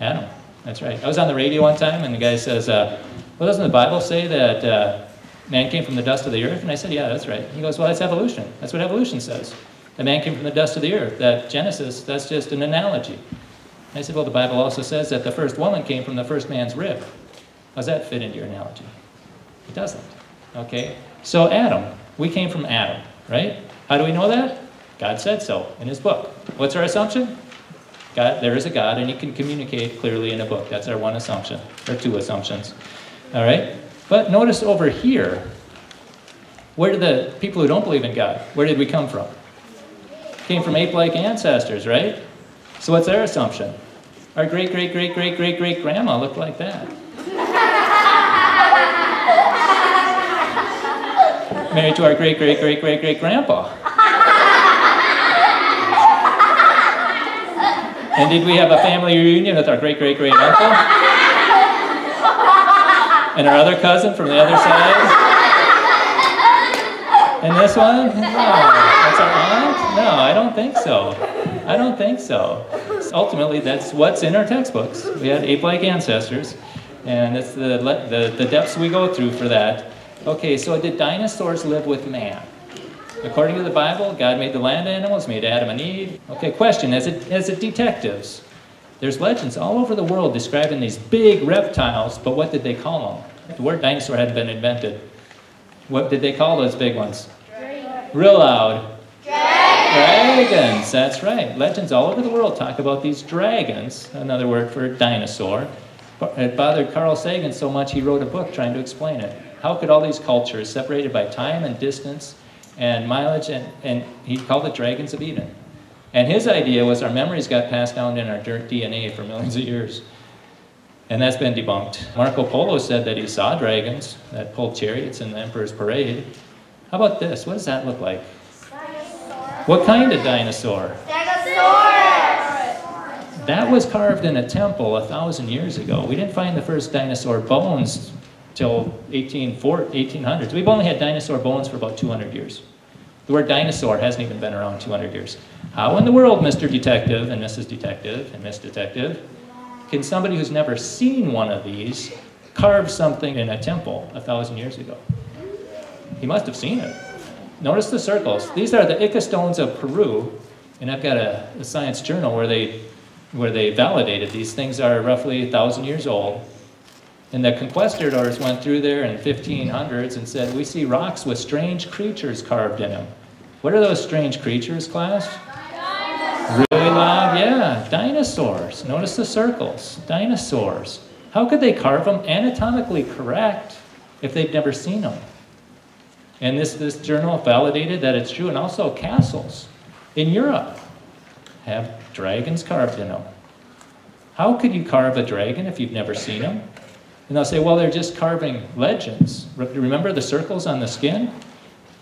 Adam. That's right. I was on the radio one time, and the guy says, uh, "Well, doesn't the Bible say that uh, man came from the dust of the earth?" And I said, "Yeah, that's right." He goes, "Well, that's evolution. That's what evolution says. The man came from the dust of the earth. That Genesis, that's just an analogy." And I said, "Well, the Bible also says that the first woman came from the first man's rib. How does that fit into your analogy?" It doesn't. Okay? So Adam, we came from Adam, right? How do we know that? God said so in his book. What's our assumption? God, there is a God and he can communicate clearly in a book. That's our one assumption, or two assumptions. All right? But notice over here, where did the people who don't believe in God, where did we come from? Came from ape-like ancestors, right? So what's their assumption? Our great, great, great, great, great, great grandma looked like that. Married to our great, great, great, great, great grandpa. And did we have a family reunion with our great, great, great uncle? And our other cousin from the other side? And this one? No. That's our aunt? No, I don't think so. I don't think so. Ultimately, that's what's in our textbooks. We had ape-like ancestors, and it's the, the, the depths we go through for that. Okay, so did dinosaurs live with man? According to the Bible, God made the land animals, made Adam and Eve. Okay, question, as it, as it detectives, there's legends all over the world describing these big reptiles, but what did they call them? The word dinosaur hadn't been invented. What did they call those big ones? Real loud. Dragons, that's right. Legends all over the world talk about these dragons, another word for dinosaur. It bothered Carl Sagan so much he wrote a book trying to explain it. How could all these cultures, separated by time and distance and mileage, and, and he called it Dragons of Eden. And his idea was our memories got passed down in our dirt DNA for millions of years. And that's been debunked. Marco Polo said that he saw dragons that pulled chariots in the Emperor's Parade. How about this? What does that look like? Dinosaur. What kind of dinosaur? That was carved in a temple a thousand years ago. We didn't find the first dinosaur bones till 18, 1800s. We've only had dinosaur bones for about 200 years. The word dinosaur hasn't even been around 200 years. How in the world, Mr. Detective and Mrs. Detective and Miss Detective, can somebody who's never seen one of these carve something in a temple a thousand years ago? He must have seen it. Notice the circles. These are the Ica stones of Peru, and I've got a, a science journal where they, where they validated these things are roughly a thousand years old. And the conquistadors went through there in 1500s and said, we see rocks with strange creatures carved in them. What are those strange creatures, class? Really loud? Yeah, dinosaurs. Notice the circles. Dinosaurs. How could they carve them anatomically correct if they'd never seen them? And this, this journal validated that it's true. And also castles in Europe have dragons carved in them. How could you carve a dragon if you've never seen them? And they'll say, well, they're just carving legends. Remember the circles on the skin?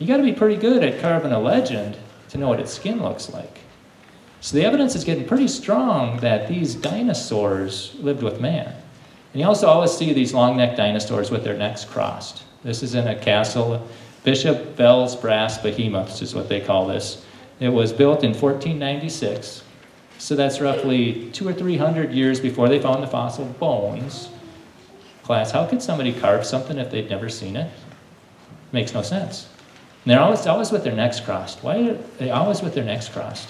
You got to be pretty good at carving a legend to know what its skin looks like. So the evidence is getting pretty strong that these dinosaurs lived with man. And you also always see these long-necked dinosaurs with their necks crossed. This is in a castle, Bishop Bell's Brass Behemoths is what they call this. It was built in 1496, so that's roughly two or three hundred years before they found the fossil bones. Class, how could somebody carve something if they'd never seen it? Makes no sense. And they're always, always with their necks crossed. Why are they always with their necks crossed?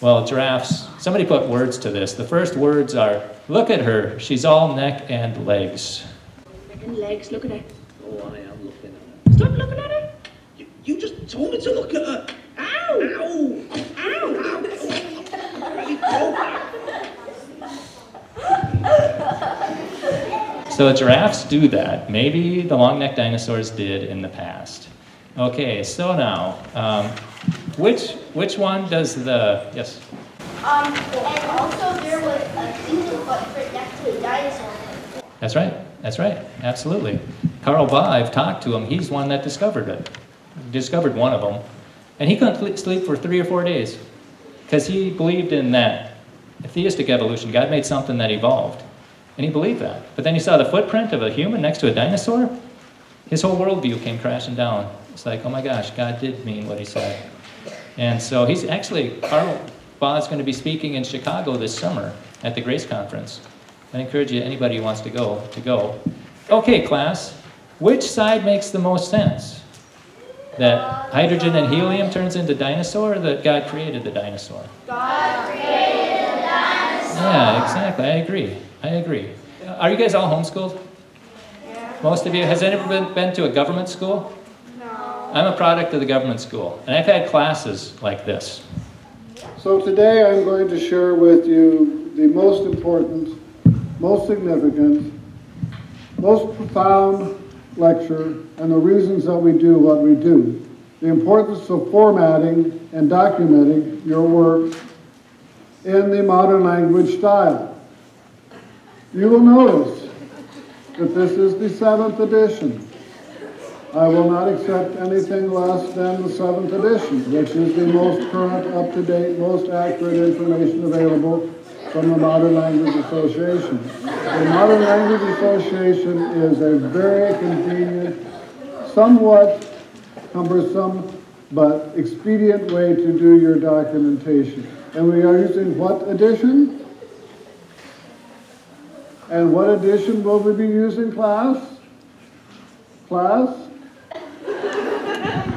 Well, giraffes, somebody put words to this. The first words are, look at her, she's all neck and legs. Neck and legs, look at her. Oh, I am looking at her. Stop looking at her. You, you just told me to look at her. Ow! Ow! Ow! Ow! (laughs) So giraffes do that. Maybe the long-necked dinosaurs did in the past. Okay, so now, um, which which one does the yes? Um, and also there was a footprint next to a dinosaur. That's right. That's right. Absolutely. Carl Baugh, I've talked to him. He's one that discovered it. Discovered one of them, and he couldn't sleep for three or four days because he believed in that theistic evolution. God made something that evolved, and he believed that. But then he saw the footprint of a human next to a dinosaur. His whole worldview came crashing down. It's like, oh my gosh, God did mean what he said. And so he's actually, Carl Baugh is going to be speaking in Chicago this summer at the Grace Conference. I encourage you, anybody who wants to go, to go. Okay, class, which side makes the most sense? That hydrogen and helium turns into dinosaur, or that God created the dinosaur? God created the dinosaur. Yeah, exactly. I agree. I agree. Are you guys all homeschooled? Most of you, has anyone been, been to a government school? No. I'm a product of the government school, and I've had classes like this. So today I'm going to share with you the most important, most significant, most profound lecture and the reasons that we do what we do. The importance of formatting and documenting your work in the modern language style. You will notice that this is the seventh edition. I will not accept anything less than the seventh edition, which is the most current, up-to-date, most accurate information available from the Modern Language Association. The Modern Language Association is a very convenient, somewhat cumbersome, but expedient way to do your documentation. And we are using what edition? And what edition will we be using, class? Class? (laughs)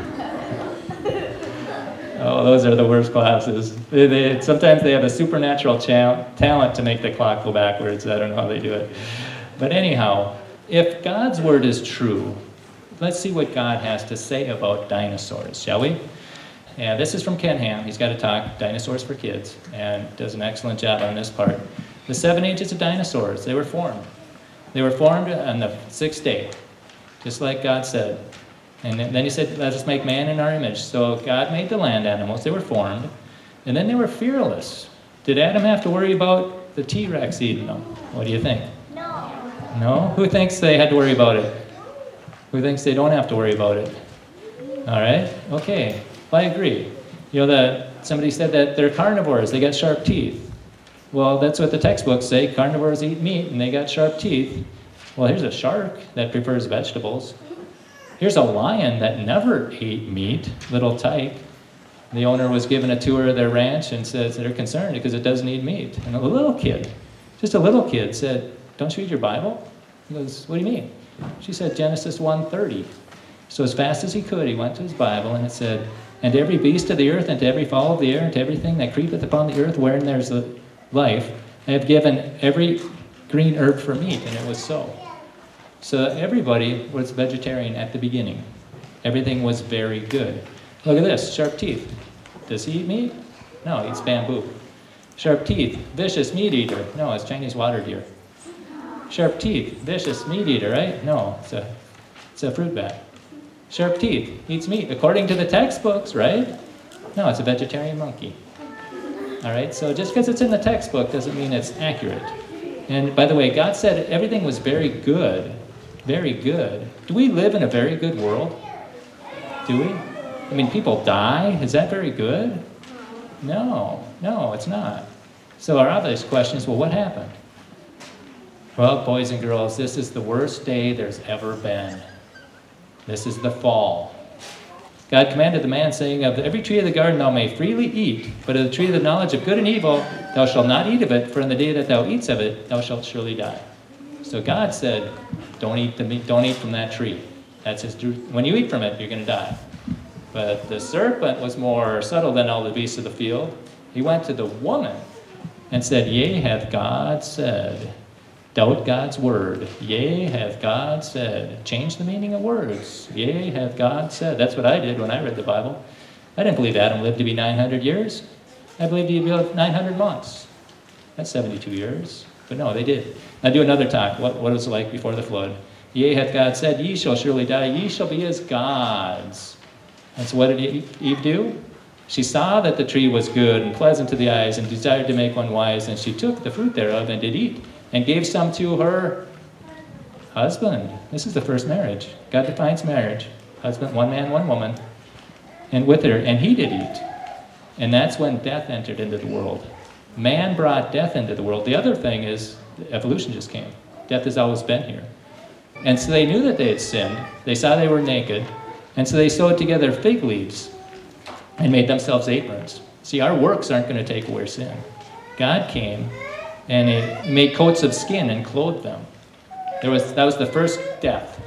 Oh, those are the worst classes. They, they, sometimes they have a supernatural talent to make the clock go backwards. I don't know how they do it. But anyhow, if God's word is true, let's see what God has to say about dinosaurs, shall we? And this is from Ken Ham. He's got a talk, Dinosaurs for Kids, and does an excellent job on this part. The seven ages of dinosaurs, they were formed. They were formed on the sixth day, just like God said. And then he said, Let us make man in our image. So God made the land animals, they were formed, and then they were fearless. Did Adam have to worry about the T Rex eating them? What do you think? No. No? Who thinks they had to worry about it? Who thinks they don't have to worry about it? All right? Okay. Well, I agree. You know, that somebody said that they're carnivores, they got sharp teeth. Well, that's what the textbooks say. Carnivores eat meat and they got sharp teeth. Well, here's a shark that prefers vegetables. Here's a lion that never ate meat, little tyke. The owner was given a tour of their ranch and says they're concerned because it doesn't eat meat. And a little kid, just a little kid, said, Don't you read your Bible? He goes, What do you mean? She said, Genesis 1.30. So as fast as he could, he went to his Bible and it said, And every beast of the earth, and to every fowl of the air, and to everything that creepeth upon the earth, wherein there's life, I have given every green herb for meat. And it was so. So everybody was vegetarian at the beginning. Everything was very good. Look at this, sharp teeth. Does he eat meat? No, he eats bamboo. Sharp teeth, vicious meat eater. No, it's Chinese water deer. Sharp teeth, vicious meat eater, right? No, it's a, it's a fruit bat. Sharp teeth, eats meat, according to the textbooks, right? No, it's a vegetarian monkey. All right, so just because it's in the textbook doesn't mean it's accurate. And by the way, God said everything was very good. Very good. Do we live in a very good world? Do we? I mean, people die. Is that very good? No, no, it's not. So our obvious question is well, what happened? Well, boys and girls, this is the worst day there's ever been. This is the fall. God commanded the man, saying, Of every tree of the garden thou may freely eat, but of the tree of the knowledge of good and evil thou shalt not eat of it, for in the day that thou eatest of it thou shalt surely die. So God said, Don't eat the meat, don't eat from that tree. That's his when you eat from it, you're gonna die. But the serpent was more subtle than all the beasts of the field. He went to the woman and said, Yea, hath God said, Doubt God's word. Yea, hath God said. Change the meaning of words. Yea, hath God said. That's what I did when I read the Bible. I didn't believe Adam lived to be 900 years. I believed he lived 900 months. That's 72 years. But no, they did. Now do another talk. What, what was it like before the flood? Yea, hath God said, Ye shall surely die. Ye shall be as gods. And so what did Eve do? She saw that the tree was good and pleasant to the eyes and desired to make one wise. And she took the fruit thereof and did eat and gave some to her husband. This is the first marriage. God defines marriage. Husband, one man, one woman. And with her, and he did eat. And that's when death entered into the world. Man brought death into the world. The other thing is evolution just came. Death has always been here. And so they knew that they had sinned. They saw they were naked. And so they sewed together fig leaves and made themselves aprons. See, our works aren't going to take away sin. God came and he made coats of skin and clothed them. There was, that was the first death.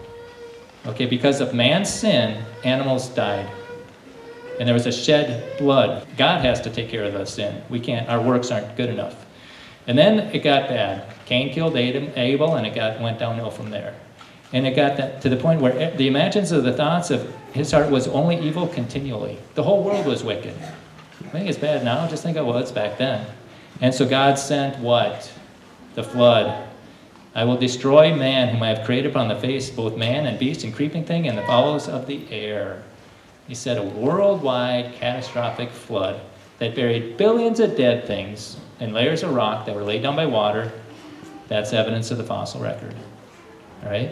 Okay, because of man's sin, animals died. And there was a shed blood. God has to take care of the sin. We can't, our works aren't good enough. And then it got bad. Cain killed Adam, Abel, and it got, went downhill from there. And it got that, to the point where e- the imagines of the thoughts of his heart was only evil continually. The whole world was wicked. I think it's bad now. Just think of what it's back then. And so God sent what? The flood. I will destroy man whom I have created upon the face, both man and beast and creeping thing and the fowls of the air. He said a worldwide catastrophic flood that buried billions of dead things in layers of rock that were laid down by water. That's evidence of the fossil record. All right?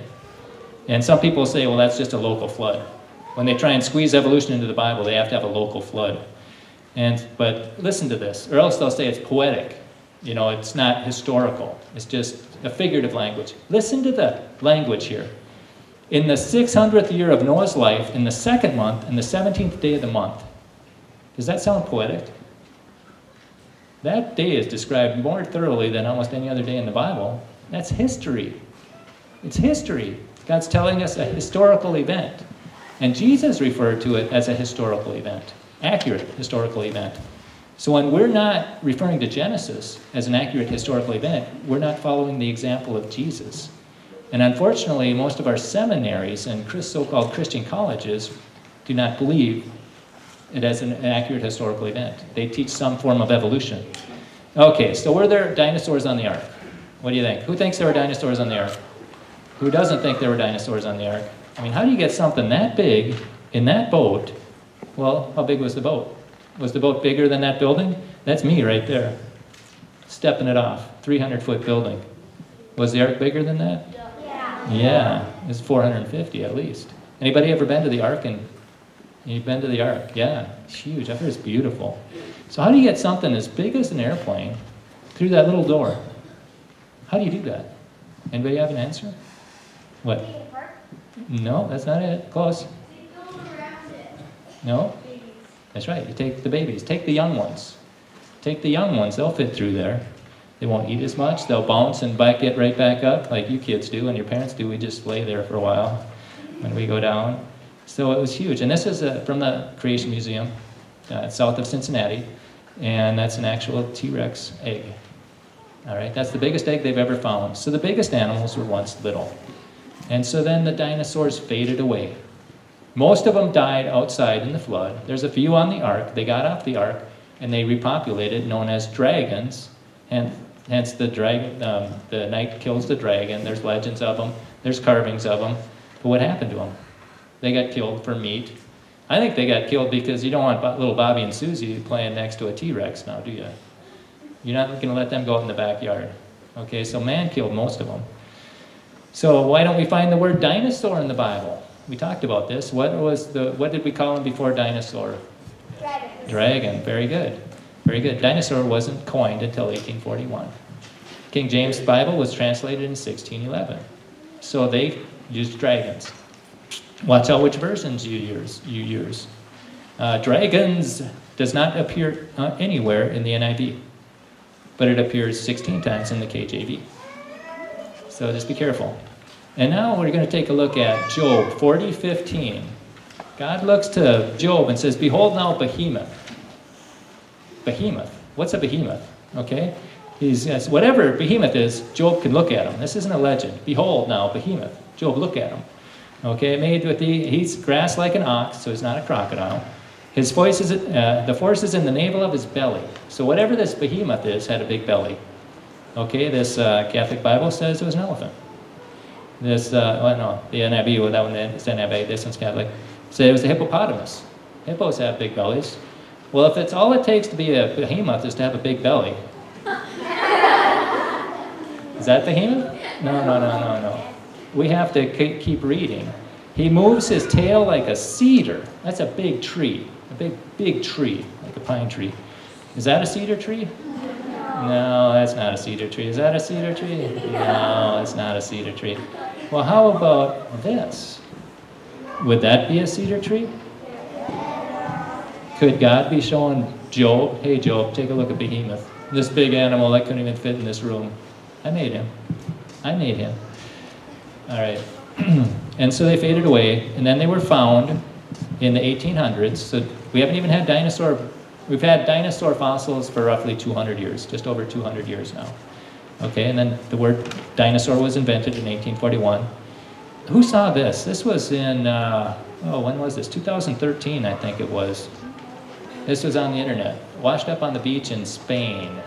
And some people say, well, that's just a local flood. When they try and squeeze evolution into the Bible, they have to have a local flood. And, but listen to this, or else they'll say it's poetic. You know, it's not historical. It's just a figurative language. Listen to the language here. In the 600th year of Noah's life, in the second month, in the 17th day of the month. Does that sound poetic? That day is described more thoroughly than almost any other day in the Bible. That's history. It's history. God's telling us a historical event. And Jesus referred to it as a historical event, accurate historical event. So when we're not referring to Genesis as an accurate historical event, we're not following the example of Jesus. And unfortunately, most of our seminaries and so-called Christian colleges do not believe it as an accurate historical event. They teach some form of evolution. Okay, so were there dinosaurs on the ark? What do you think? Who thinks there were dinosaurs on the ark? Who doesn't think there were dinosaurs on the ark? I mean, how do you get something that big in that boat? Well, how big was the boat? Was the boat bigger than that building? That's me right there, stepping it off. 300 foot building. Was the ark bigger than that? Yeah. Yeah, it's 450 at least. Anybody ever been to the Ark? And you've been to the Ark? Yeah, it's huge. I heard it's beautiful. So how do you get something as big as an airplane through that little door? How do you do that? Anybody have an answer? What? No, that's not it. Close. No? That's right. You take the babies. Take the young ones. Take the young ones. They'll fit through there. They won't eat as much. They'll bounce and back, get right back up like you kids do and your parents do. We just lay there for a while when we go down. So it was huge. And this is uh from the Creation Museum uh, south of Cincinnati. And that's an actual T-Rex egg. All right, that's the biggest egg they've ever found. So the biggest animals were once little. And so then the dinosaurs faded away. Most of them died outside in the flood. There's a few on the ark. They got off the ark and they repopulated, known as dragons. And hence the dragon, um, the knight kills the dragon. There's legends of them. There's carvings of them. But what happened to them? They got killed for meat. I think they got killed because you don't want little Bobby and Susie playing next to a T-Rex now, do you? You're not going to let them go out in the backyard. Okay, so man killed most of them. So why don't we find the word dinosaur in the Bible? We talked about this. What was the what did we call him before dinosaur? Dragon. Dragon. Very good. Very good. Dinosaur wasn't coined until 1841. King James Bible was translated in 1611. So they used dragons. Watch out which versions you use. You use. Uh, dragons does not appear uh, anywhere in the NIV, but it appears 16 times in the KJV. So just be careful. And now we're going to take a look at Job 40:15. God looks to Job and says, "Behold now behemoth." Behemoth. What's a behemoth? Okay? He's yes, whatever behemoth is, Job can look at him. This isn't a legend. Behold now behemoth. Job, look at him. Okay, made with the he's grass like an ox, so he's not a crocodile. His voice is uh, the force is in the navel of his belly. So whatever this behemoth is, had a big belly. Okay, this uh, Catholic Bible says it was an elephant. This, uh, well, no, the NIV, well, that one, it's NIV, this one's Catholic. So it was a hippopotamus. Hippos have big bellies. Well, if it's all it takes to be a behemoth is to have a big belly. (laughs) Is that behemoth? No, no, no, no, no. We have to keep reading. He moves his tail like a cedar. That's a big tree, a big, big tree, like a pine tree. Is that a cedar tree? No, that's not a cedar tree. Is that a cedar tree? (laughs) No, it's not a cedar tree. Well, how about this? Would that be a cedar tree? Could God be showing Job, hey Job, take a look at Behemoth, this big animal that couldn't even fit in this room? I made him. I made him. All right. (clears throat) and so they faded away, and then they were found in the 1800s. So we haven't even had dinosaur, we've had dinosaur fossils for roughly 200 years, just over 200 years now. Okay, and then the word dinosaur was invented in 1841. who saw this? This was in, uh, oh, when was this? 2013, I think it was. This was on the internet. Washed up on the beach in Spain.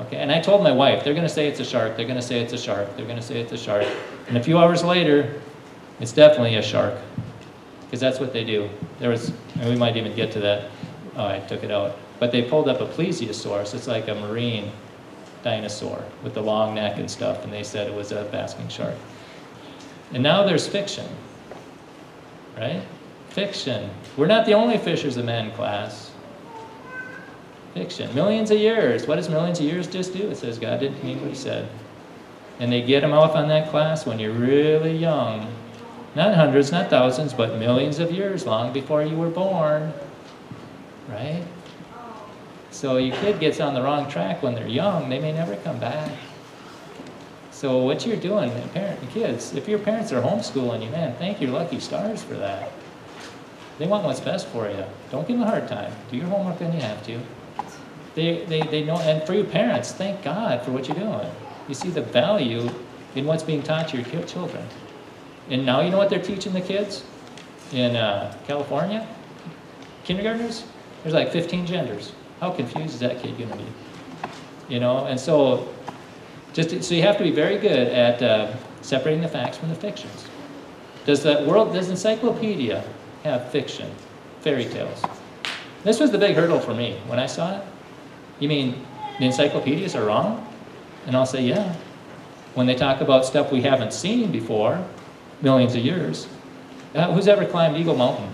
Okay, and I told my wife, they're going to say it's a shark, they're going to say it's a shark, they're going to say it's a shark. And a few hours later, it's definitely a shark. Because that's what they do. There was, and we might even get to that. Oh, I took it out. But they pulled up a plesiosaurus. It's like a marine dinosaur with the long neck and stuff, and they said it was a basking shark. And now there's fiction, right? Fiction. We're not the only fishers of men class. Fiction. Millions of years. What does millions of years just do? It says God didn't mean what he said. And they get them off on that class when you're really young. Not hundreds, not thousands, but millions of years long before you were born. Right? So your kid gets on the wrong track when they're young, they may never come back. So what you're doing, parent and kids, if your parents are homeschooling you, man, thank your lucky stars for that. They want what's best for you. Don't give them a hard time. Do your homework when you have to. They, they, they know, and for your parents, thank God for what you're doing. You see the value in what's being taught to your children. And now you know what they're teaching the kids in uh, California? Kindergartners? There's like 15 genders. How confused is that kid going to be? You know, and so just so you have to be very good at uh, separating the facts from the fictions. Does the world, does encyclopedia have fiction, fairy tales? This was the big hurdle for me when I saw it. You mean the encyclopedias are wrong? And I'll say, yeah. When they talk about stuff we haven't seen before, millions of years. Uh, who's ever climbed Eagle Mountain?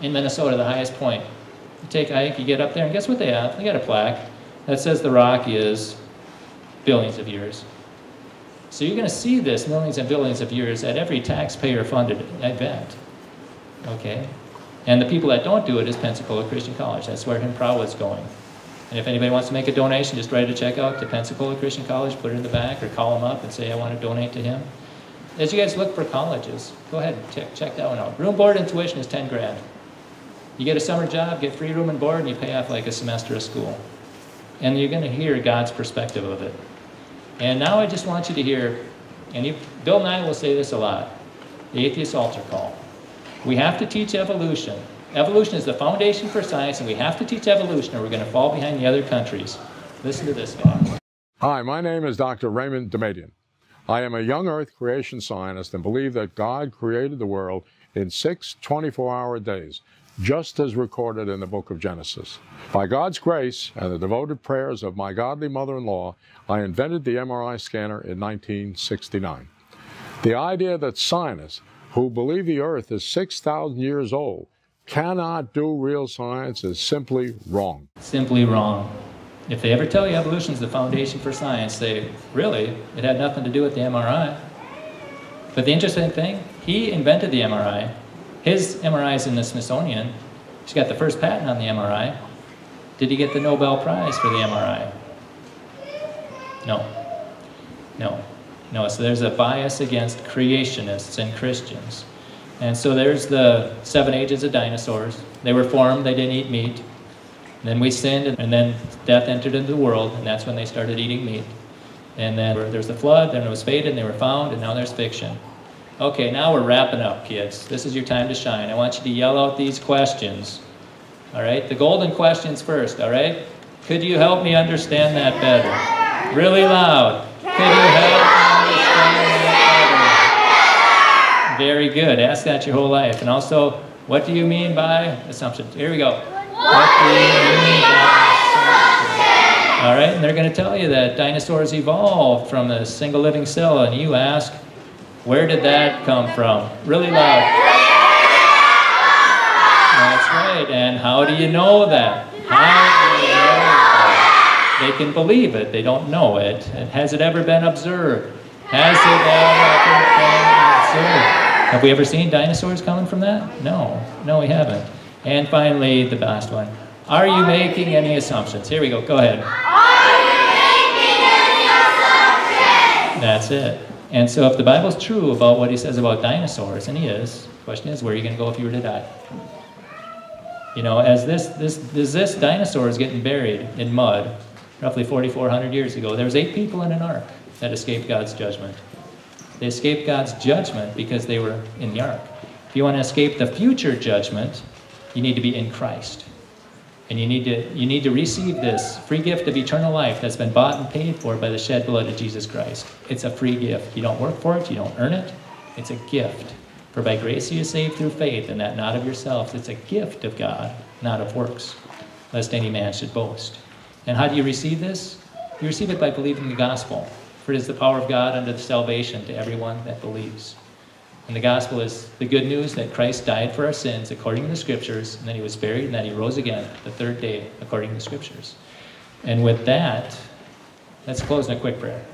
In Minnesota, the highest point. You take a hike, you get up there, and guess what they have? They got a plaque that says the rock is billions of years. So you're going to see this millions and billions of years at every taxpayer-funded event. Okay? And the people that don't do it is Pensacola Christian College. That's where Himprow was going. And if anybody wants to make a donation, just write a check out to Pensacola Christian College, put it in the back, or call them up and say, I want to donate to him. As you guys look for colleges, go ahead and check, check that one out. Room, board, and tuition is 10 grand. You get a summer job, get free room and board, and you pay off like a semester of school. And you're going to hear God's perspective of it. And now I just want you to hear, and you, Bill Nye will say this a lot, the atheist altar call. We have to teach evolution. Evolution is the foundation for science, and we have to teach evolution or we're going to fall behind the other countries. Listen to this guy. Hi, my name is Dr. Raymond Damadian. I am a young Earth creation scientist and believe that God created the world in six 24-hour days, just as recorded in the book of Genesis. By God's grace and the devoted prayers of my godly mother-in-law, I invented the MRI scanner in 1969. The idea that scientists who believe the Earth is 6,000 years old cannot do real science is simply wrong. Simply wrong. If they ever tell you evolution is the foundation for science, they really, it had nothing to do with the MRI. But the interesting thing, he invented the MRI. His MRI is in the Smithsonian. He's got the first patent on the MRI. Did he get the Nobel Prize for the MRI? No. No. No, so there's a bias against creationists and Christians. And so there's the seven ages of dinosaurs. They were formed, they didn't eat meat. And then we sinned, and then death entered into the world, and that's when they started eating meat. And then there's the flood, then it was faded, and they were found, and now there's fiction. Okay, now we're wrapping up, kids. This is your time to shine. I want you to yell out these questions. All right, the golden questions first, all right? Could you help me understand that better? Really loud. Could you help me understand that better? Very good. Ask that your whole life. And also, what do you mean by assumptions? Here we go. What do you mean by? All right, and they're going to tell you that dinosaurs evolved from a single living cell, and you ask, where did that come from? Really loud. That's right. And how do you know that? How do you know that? They can believe it. They don't know it. And has it ever been observed? Has it ever been observed? Have we ever seen dinosaurs coming from that? No. No, we haven't. And finally, the last one. Are you making any assumptions? Here we go. Go ahead. Are you making any assumptions? That's it. And so if the Bible's true about what he says about dinosaurs, and he is, the question is, where are you going to go if you were to die? You know, as this, this, this, this dinosaur is getting buried in mud, roughly 4,400 years ago, there was eight people in an ark that escaped God's judgment. They escaped God's judgment because they were in the ark. If you want to escape the future judgment, you need to be in Christ. And you need to you need to receive this free gift of eternal life that's been bought and paid for by the shed blood of Jesus Christ. It's a free gift. You don't work for it, you don't earn it. It's a gift. For by grace you are saved through faith, and that not of yourselves. It's a gift of God, not of works, lest any man should boast. And how do you receive this? You receive it by believing the gospel. For it is the power of God unto the salvation to everyone that believes. And the gospel is the good news that Christ died for our sins according to the scriptures, and then he was buried, and that he rose again the third day according to the scriptures. And with that, let's close in a quick prayer.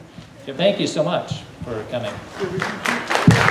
Thank you so much for coming.